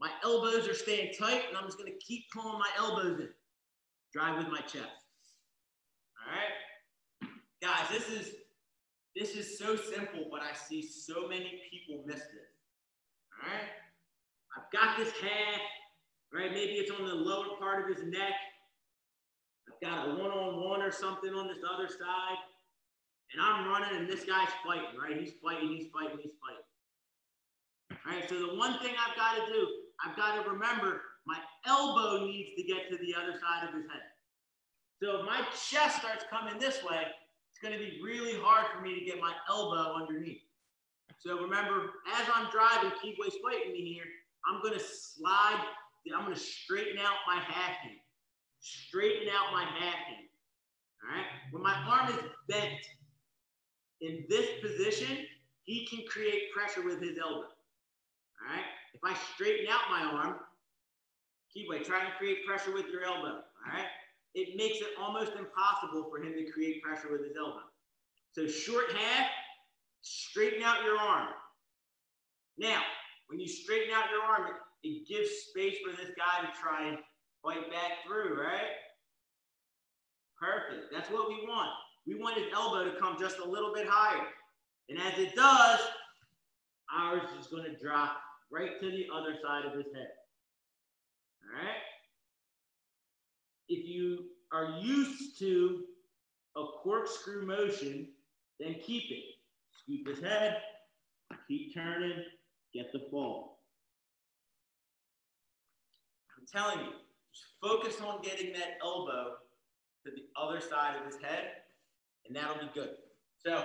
My elbows are staying tight, and I'm just going to keep pulling my elbows in. Drive with my chest. All right? Guys, this is this is so simple, but I see so many people miss this. All right? I've got this half, right? Maybe it's on the lower part of his neck. I've got a one-on-one or something on this other side. And I'm running and this guy's fighting, right? He's fighting, he's fighting, he's fighting. All right, so the one thing I've got to do, I've got to remember my elbow needs to get to the other side of his head. So if my chest starts coming this way, it's going to be really hard for me to get my elbow underneath. So remember, as I'm driving, Kibwe's fighting me here, I'm going to slide, I'm going to straighten out my half hand straighten out my hand. All right. When my arm is bent in this position, he can create pressure with his elbow. All right. If I straighten out my arm, Kibwe, try and create pressure with your elbow. All right. It makes it almost impossible for him to create pressure with his elbow. So short half, straighten out your arm. Now, when you straighten out your arm, it, it gives space for this guy to try and fight back through, right? Perfect. That's what we want. We want his elbow to come just a little bit higher. And as it does, ours is going to drop right to the other side of his head. All right? If you are used to a corkscrew motion, then keep it. Scoop his head, keep turning, get the fall. I'm telling you, just focus on getting that elbow to the other side of his head, and that'll be good. So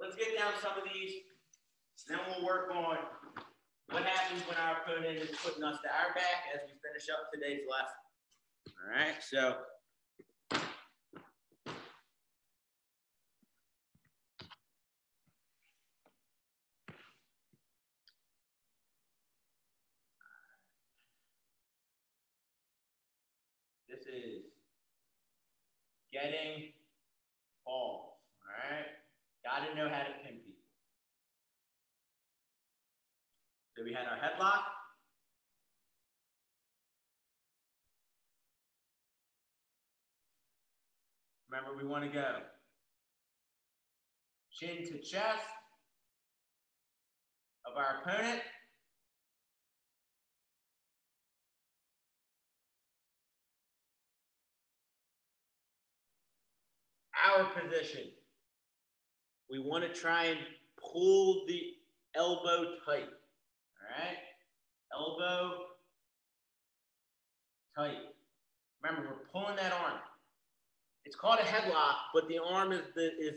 let's get down some of these. Then we'll work on what happens when our opponent is putting us to our back as we finish up today's lesson. All right, so this is getting balls. All right, got to know how to pin people. So we had our headlock. Remember, we want to go chin to chest of our opponent. Our position. We want to try and pull the elbow tight. All right? Elbow tight. Remember, we're pulling that arm. It's called a headlock, but the arm is the, is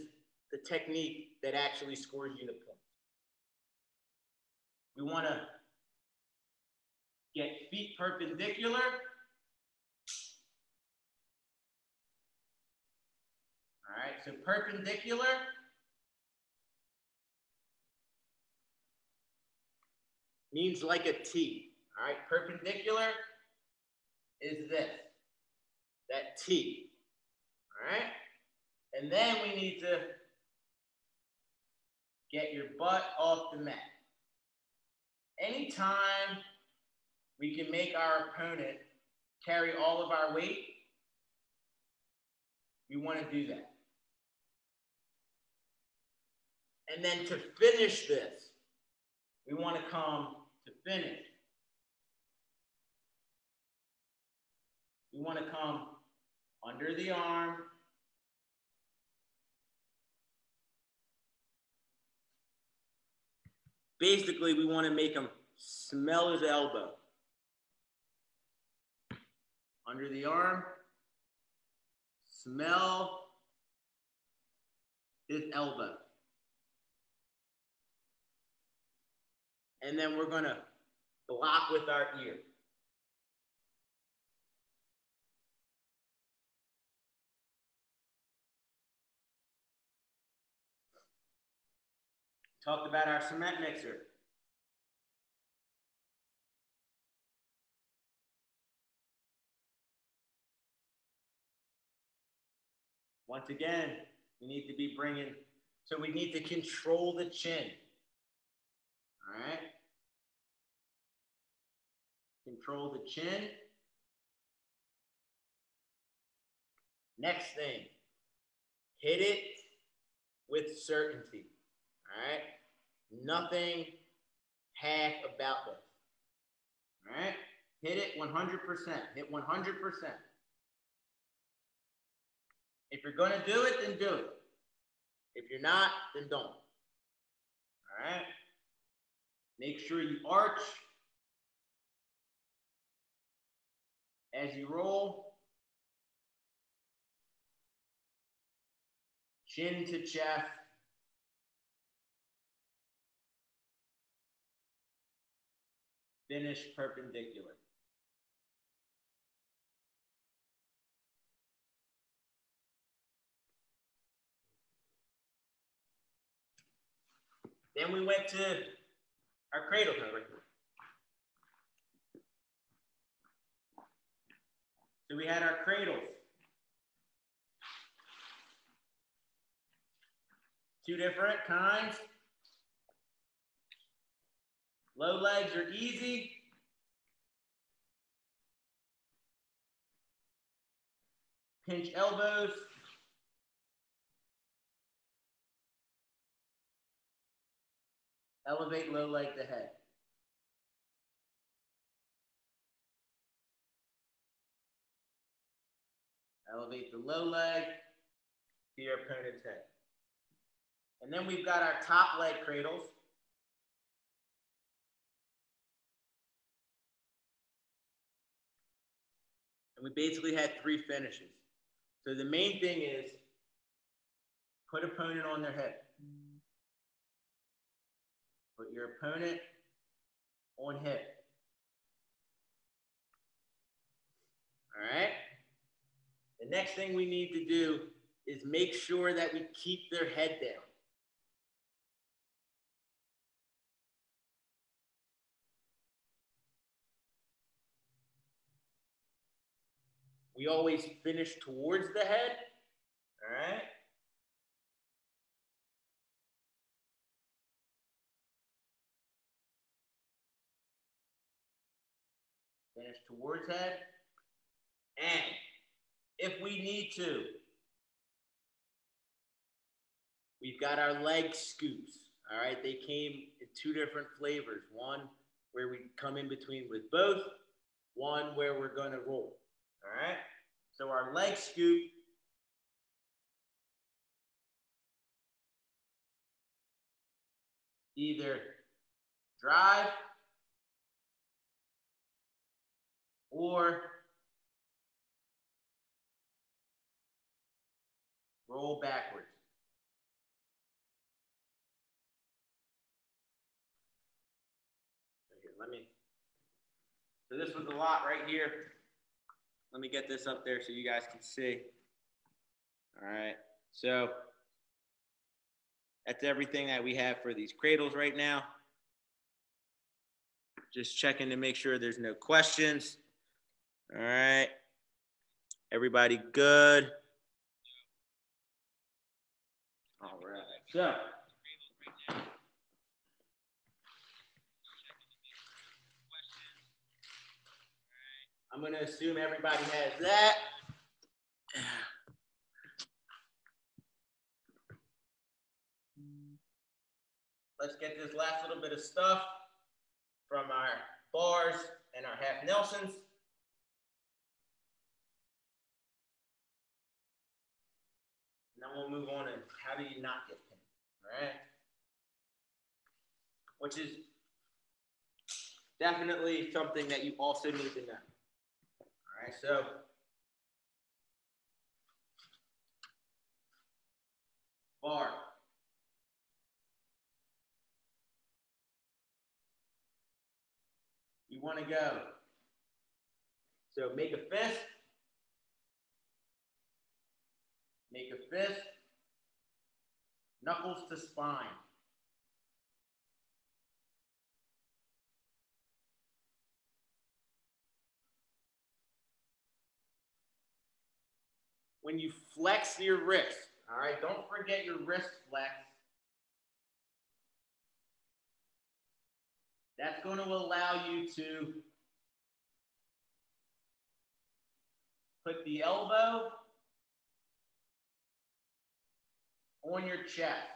the technique that actually scores you the point. We want to get feet perpendicular. All right, so perpendicular. Means like a T. All right, perpendicular is this, that T. All right? And then we need to get your butt off the mat. Anytime we can make our opponent carry all of our weight, we want to do that. And then to finish this, we want to come to finish. We want to come under the arm. Basically, we want to make him smell his elbow. Under the arm, smell his elbow. And then we're going to block with our ear. Talked about our cement mixer. Once again, we need to be bringing, so we need to control the chin. All right? Control the chin. Next thing, hit it with certainty. All right? Nothing half about this. All right? Hit it 100%. Hit 100%. If you're going to do it, then do it. If you're not, then don't. All right? Make sure you arch as you roll. Chin to chest. Finish perpendicular. Then we went to our cradle cover. So we had our cradles. Two different kinds. Low legs are easy. Pinch elbows. Elevate low leg to head. Elevate the low leg to your opponent's head. And then we've got our top leg cradles. And we basically had three finishes. So the main thing is put opponent on their head. Put your opponent on hip. All right? The next thing we need to do is make sure that we keep their head down. We always finish towards the head. All right. Finish towards head. And if we need to, we've got our leg scoops. All right. They came in two different flavors. One where we come in between with both, one where we're going to roll. All right. So our leg scoop either drive or roll backwards. Here, let me. So this was a lot right here. Let me get this up there so you guys can see. All right. So that's everything that we have for these cradles right now. Just checking to make sure there's no questions. All right. Everybody good? All right. So. I'm going to assume everybody has that. Let's get this last little bit of stuff from our bars and our half Nelsons. We'll move on and how do you not get pinned, right? Which is definitely something that you also need to know. All right, so bar. You want to go. So make a fist. Make a fist. Knuckles to spine. when you flex your wrist, all right, don't forget your wrist flex. That's going to allow you to put the elbow on your chest.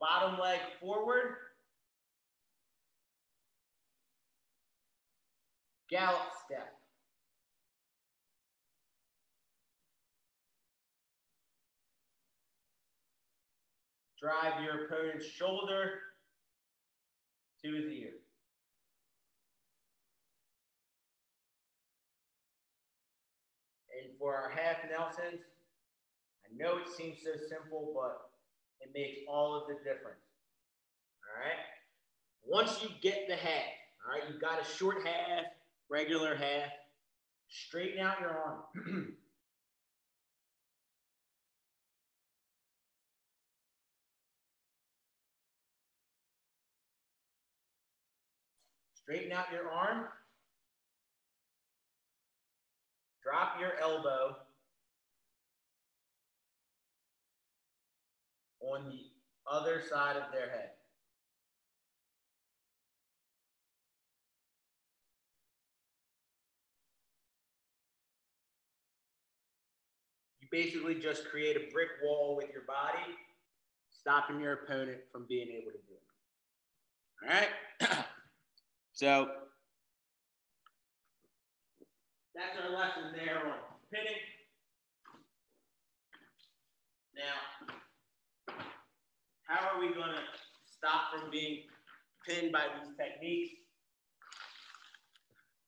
Bottom leg forward. Gallop step. Drive your opponent's shoulder to his ear. For our half Nelsons, I know it seems so simple, but it makes all of the difference. All right. Once you get the half, all right, you've got a short half, regular half. Straighten out your arm. Straighten out your arm. Drop your elbow. on the other side of their head. You basically just create a brick wall with your body, stopping your opponent from being able to do it. All right? so that's our lesson there on pinning. Now, how are we going to stop from being pinned by these techniques?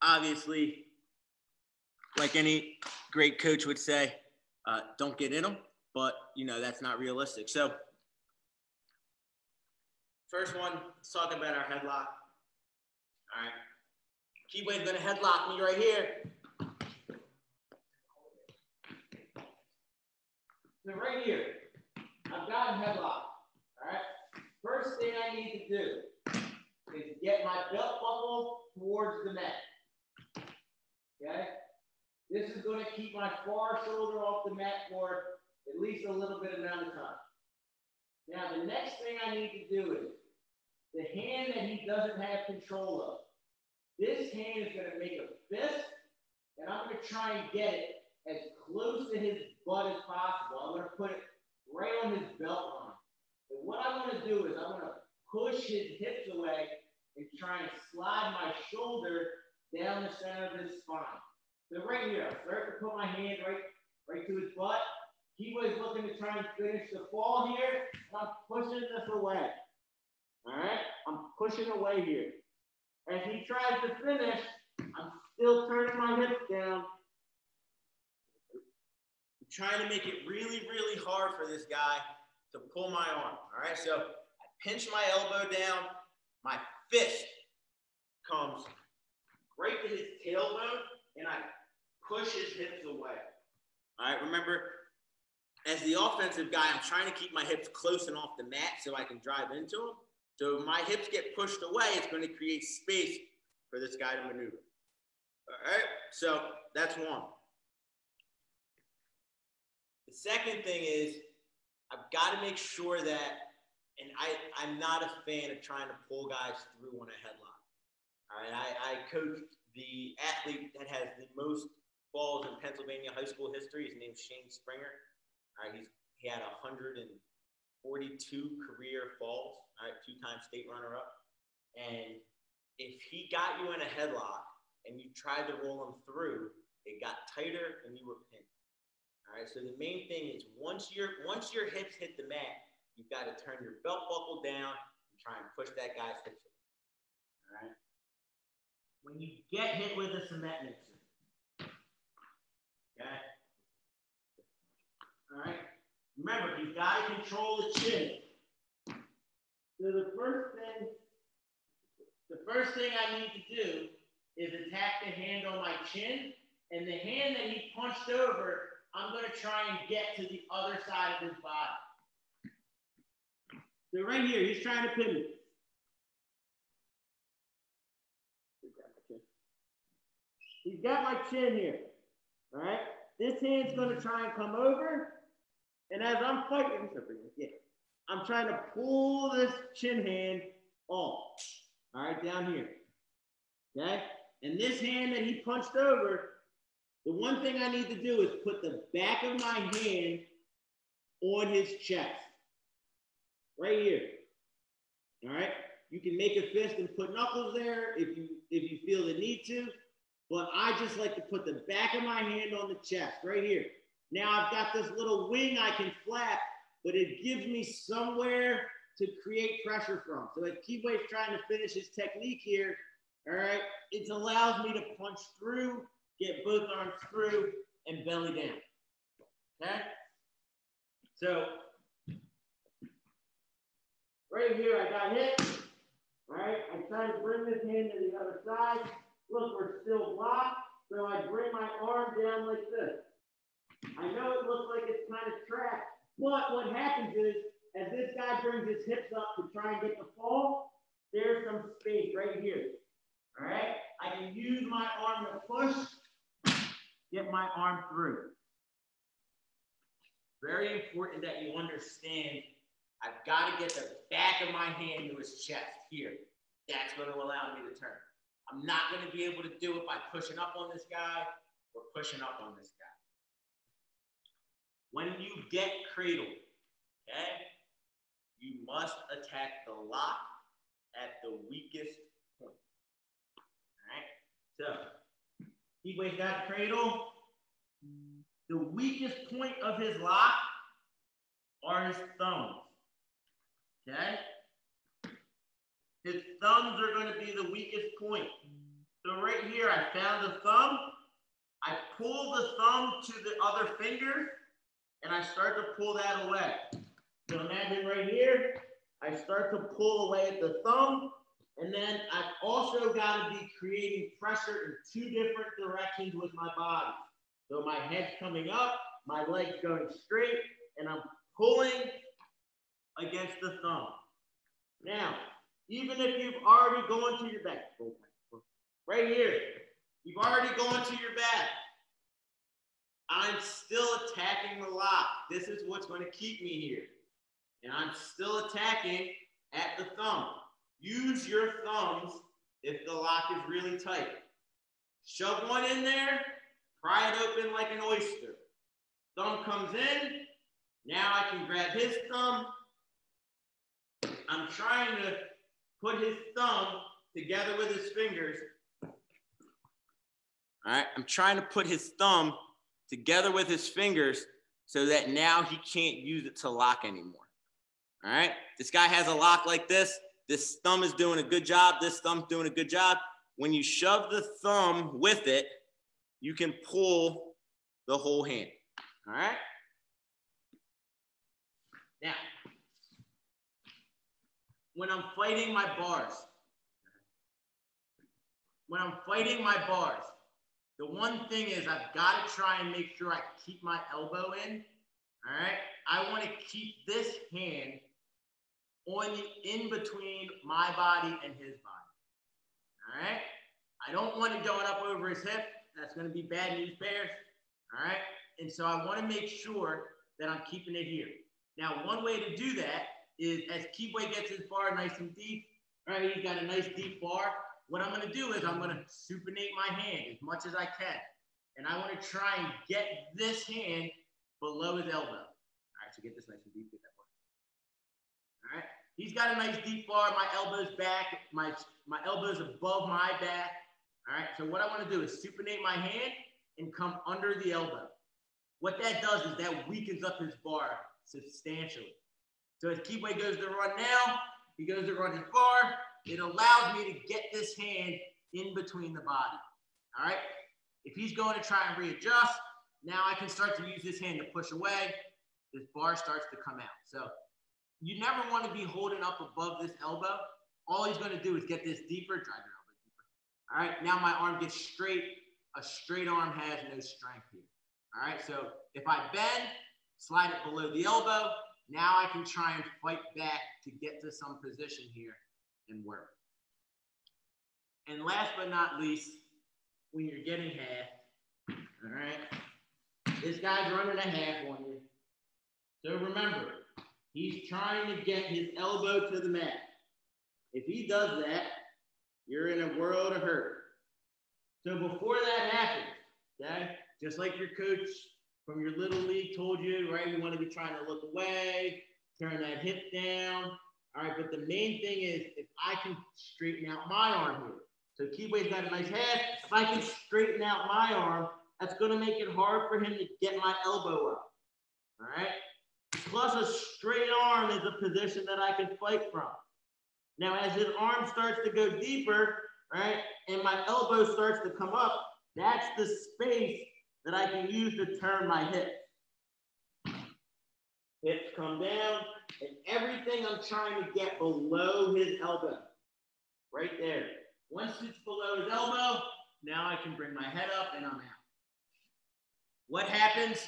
Obviously, like any great coach would say, uh, don't get in them, but you know that's not realistic. So, first one, let's talk about our headlock. All right, Kibwe's gonna headlock me right here. So right here, I've got a headlock. All right. First thing I need to do is get my belt buckle towards the mat. Okay. This is going to keep my far shoulder off the mat for at least a little bit amount of time. Now, the next thing I need to do is the hand that he doesn't have control of. This hand is going to make a fist, and I'm going to try and get it as close to his butt as possible. I'm going to put it right on his belt line. And what I'm going to do is I'm going to push his hips away and try and slide my shoulder down the center of his spine. So right here, I start to put my hand right, right to his butt. He was looking to try and finish the fall here. I'm pushing this away. All right, I'm pushing away here. As he tries to finish, I'm still turning my hips down trying to make it really, really hard for this guy to pull my arm. All right, so I pinch my elbow down, my fist comes right to his tailbone, and I push his hips away. All right, remember, as the offensive guy, I'm trying to keep my hips close and off the mat so I can drive into him. So if my hips get pushed away, it's going to create space for this guy to maneuver. All right, so that's one. The second thing is I've got to make sure that, and I, I'm not a fan of trying to pull guys through on a headlock. All right, I, I coached the athlete that has the most falls in Pennsylvania high school history. His name's Shane Springer. All right, he's, he had 142 career falls, all right, two-time state runner-up. And if he got you in a headlock and you tried to roll him through, it got tighter and you were pinned. All right, so the main thing is once your once your hips hit the mat, you've got to turn your belt buckle down and try and push that guy's hips. All right. When you get hit with a cement mixer, okay. All right. Remember, you've got to control the chin. So the first thing, the first thing I need to do is attack the hand on my chin, and the hand that he punched over I'm going to try and get to the other side of his body. So right here, he's trying to pin me. He's got my chin here. All right. This hand's going to try and come over. And as I'm fighting, yeah, I'm trying to pull this chin hand off. All right, down here. Okay. And this hand that he punched over the one thing I need to do is put the back of my hand on his chest. Right here. All right. You can make a fist and put knuckles there if you if you feel the need to, but I just like to put the back of my hand on the chest right here. Now I've got this little wing I can flap, but it gives me somewhere to create pressure from. So if Kibwe's trying to finish his technique here, all right, it allows me to punch through get both arms through and belly down. Okay? So, right here, I got hit. All right, I try to bring this hand to the other side. Look, we're still blocked. So I bring my arm down like this. I know it looks like it's kind of trapped, but what happens is, as this guy brings his hips up to try and get the fall, there's some space right here. All right, I can use my arm to push get my arm through. Very important that you understand I've got to get the back of my hand to his chest here. That's going to allow me to turn. I'm not going to be able to do it by pushing up on this guy or pushing up on this guy. When you get cradled, okay, you must attack the lock at the weakest point. All right, so he waits that cradle. The weakest point of his lock are his thumbs. Okay? His thumbs are going to be the weakest point. So right here, I found the thumb. I pull the thumb to the other finger, and I start to pull that away. So imagine right here, I start to pull away at the thumb, and then I've also got to be creating pressure in two different directions with my body. So my head's coming up, my legs going straight, and I'm pulling against the thumb. Now, even if you've already gone to your back, right here, you've already gone to your back. I'm still attacking the lock. This is what's going to keep me here. And I'm still attacking at the thumb. Use your thumbs if the lock is really tight. Shove one in there, pry it open like an oyster. Thumb comes in. Now I can grab his thumb. I'm trying to put his thumb together with his fingers. All right, I'm trying to put his thumb together with his fingers so that now he can't use it to lock anymore. All right, this guy has a lock like this. This thumb is doing a good job. This thumb's doing a good job. When you shove the thumb with it, you can pull the whole hand. All right. Now, when I'm fighting my bars, when I'm fighting my bars, the one thing is I've got to try and make sure I keep my elbow in. All right. I want to keep this hand on the in between my body and his body. All right. I don't want it going up over his hip. That's going to be bad news bears. All right. And so I want to make sure that I'm keeping it here. Now, one way to do that is as Kibwe gets his bar nice and deep, all right, he's got a nice deep bar. What I'm going to do is I'm going to supinate my hand as much as I can. And I want to try and get this hand below his elbow. All right, so get this nice and deep. Get that bar. All right. He's got a nice deep bar. My elbow's back. My, my elbow's above my back. All right. So what I want to do is supinate my hand and come under the elbow. What that does is that weakens up his bar substantially. So as Kibwe goes to run now, he goes to run his bar. It allows me to get this hand in between the body. All right. If he's going to try and readjust, now I can start to use this hand to push away. This bar starts to come out. So you never want to be holding up above this elbow. All he's going to do is get this deeper, drive your elbow deeper. All right. Now my arm gets straight. A straight arm has no strength here. All right. So if I bend, slide it below the elbow, now I can try and fight back to get to some position here and work. And last but not least, when you're getting half, all right, this guy's running a half on you. So remember, he's trying to get his elbow to the mat. If he does that, you're in a world of hurt. So before that happens, okay, just like your coach from your little league told you, right? You want to be trying to look away, turn that hip down. All right, but the main thing is if I can straighten out my arm here. So Kibwe's got a nice head. If I can straighten out my arm, that's going to make it hard for him to get my elbow up. All right. Plus, a straight arm is a position that I can fight from. Now, as his arm starts to go deeper, right, and my elbow starts to come up, that's the space that I can use to turn my hips. Hips come down, and everything I'm trying to get below his elbow, right there. Once it's below his elbow, now I can bring my head up and I'm out. What happens?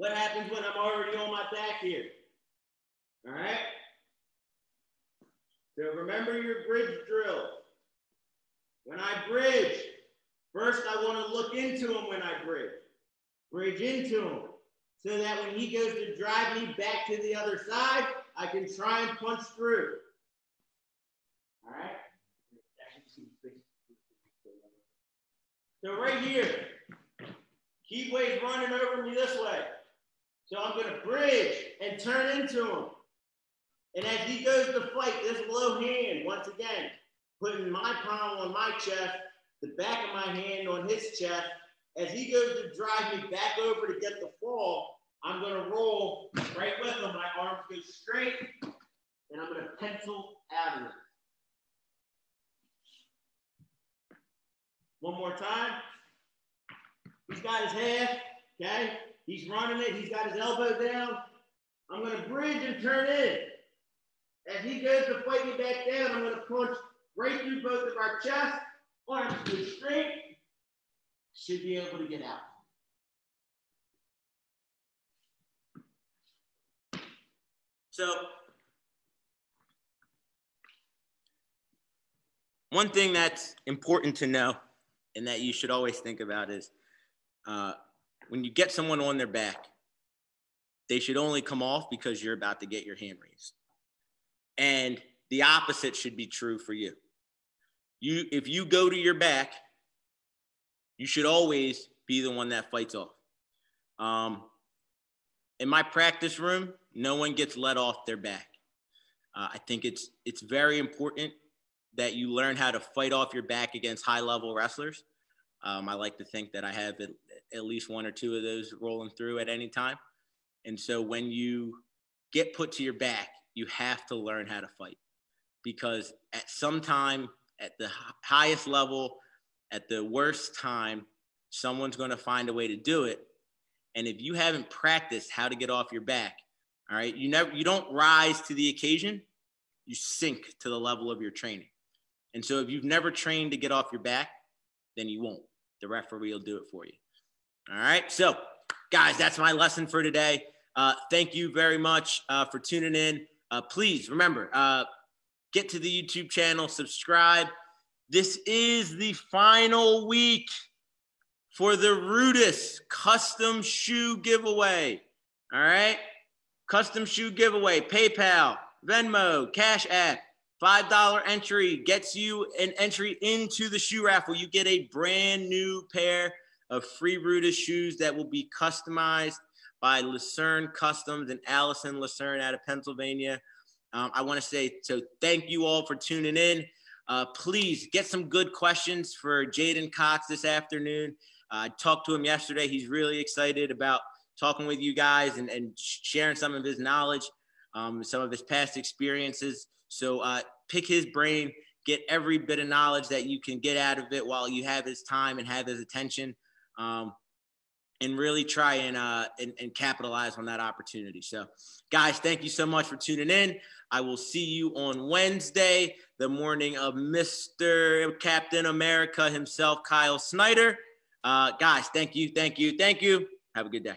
What happens when I'm already on my back here? All right? So remember your bridge drill. When I bridge, first I want to look into him when I bridge. Bridge into him. so that when he goes to drive me back to the other side, I can try and punch through. All right? So right here, Kibwe's running over me this way. So I'm going to bridge and turn into him. And as he goes to fight, this low hand, once again, putting my palm on my chest, the back of my hand on his chest. As he goes to drive me back over to get the fall, I'm going to roll right with him. My arms go straight, and I'm going to pencil out of it. One more time. He's got his half, okay? He's running it. He's got his elbow down. I'm going to bridge and turn in. As he goes to fight me back down, I'm going to punch right through both of our chests. Arms go straight. Should be able to get out. So, one thing that's important to know and that you should always think about is uh, when you get someone on their back, they should only come off because you're about to get your hand raised. And the opposite should be true for you. You if you go to your back, you should always be the one that fights off. Um, in my practice room, no one gets let off their back. Uh, I think it's it's very important that you learn how to fight off your back against high level wrestlers. Um, I like to think that I have at, at least one or two of those rolling through at any time. And so when you get put to your back, you have to learn how to fight because at some time, at the highest level, at the worst time, someone's going to find a way to do it. And if you haven't practiced how to get off your back, all right, you never you don't rise to the occasion, you sink to the level of your training. And so if you've never trained to get off your back, then you won't. The referee will do it for you. All right. So, guys, that's my lesson for today. Uh, thank you very much uh, for tuning in. Uh, please remember, uh, get to the YouTube channel, subscribe. This is the final week for the Rudis custom shoe giveaway. All right. Custom shoe giveaway, PayPal, Venmo, Cash App. $5 entry gets you an entry into the shoe raffle. You get a brand new pair of free Rudis shoes that will be customized by Lucerne Customs and Allison Lucerne out of Pennsylvania. Um, I want to say so thank you all for tuning in. Uh, please get some good questions for J'den Cox this afternoon. Uh, I talked to him yesterday. He's really excited about talking with you guys and, and sharing some of his knowledge, um, some of his past experiences. So uh, pick his brain, get every bit of knowledge that you can get out of it while you have his time and have his attention. Um, and really try and, uh, and, and capitalize on that opportunity. So, guys, thank you so much for tuning in. I will see you on Wednesday, the morning of Mr. Captain America himself, Kyle Snyder. Uh, guys, thank you, thank you, thank you. Have a good day.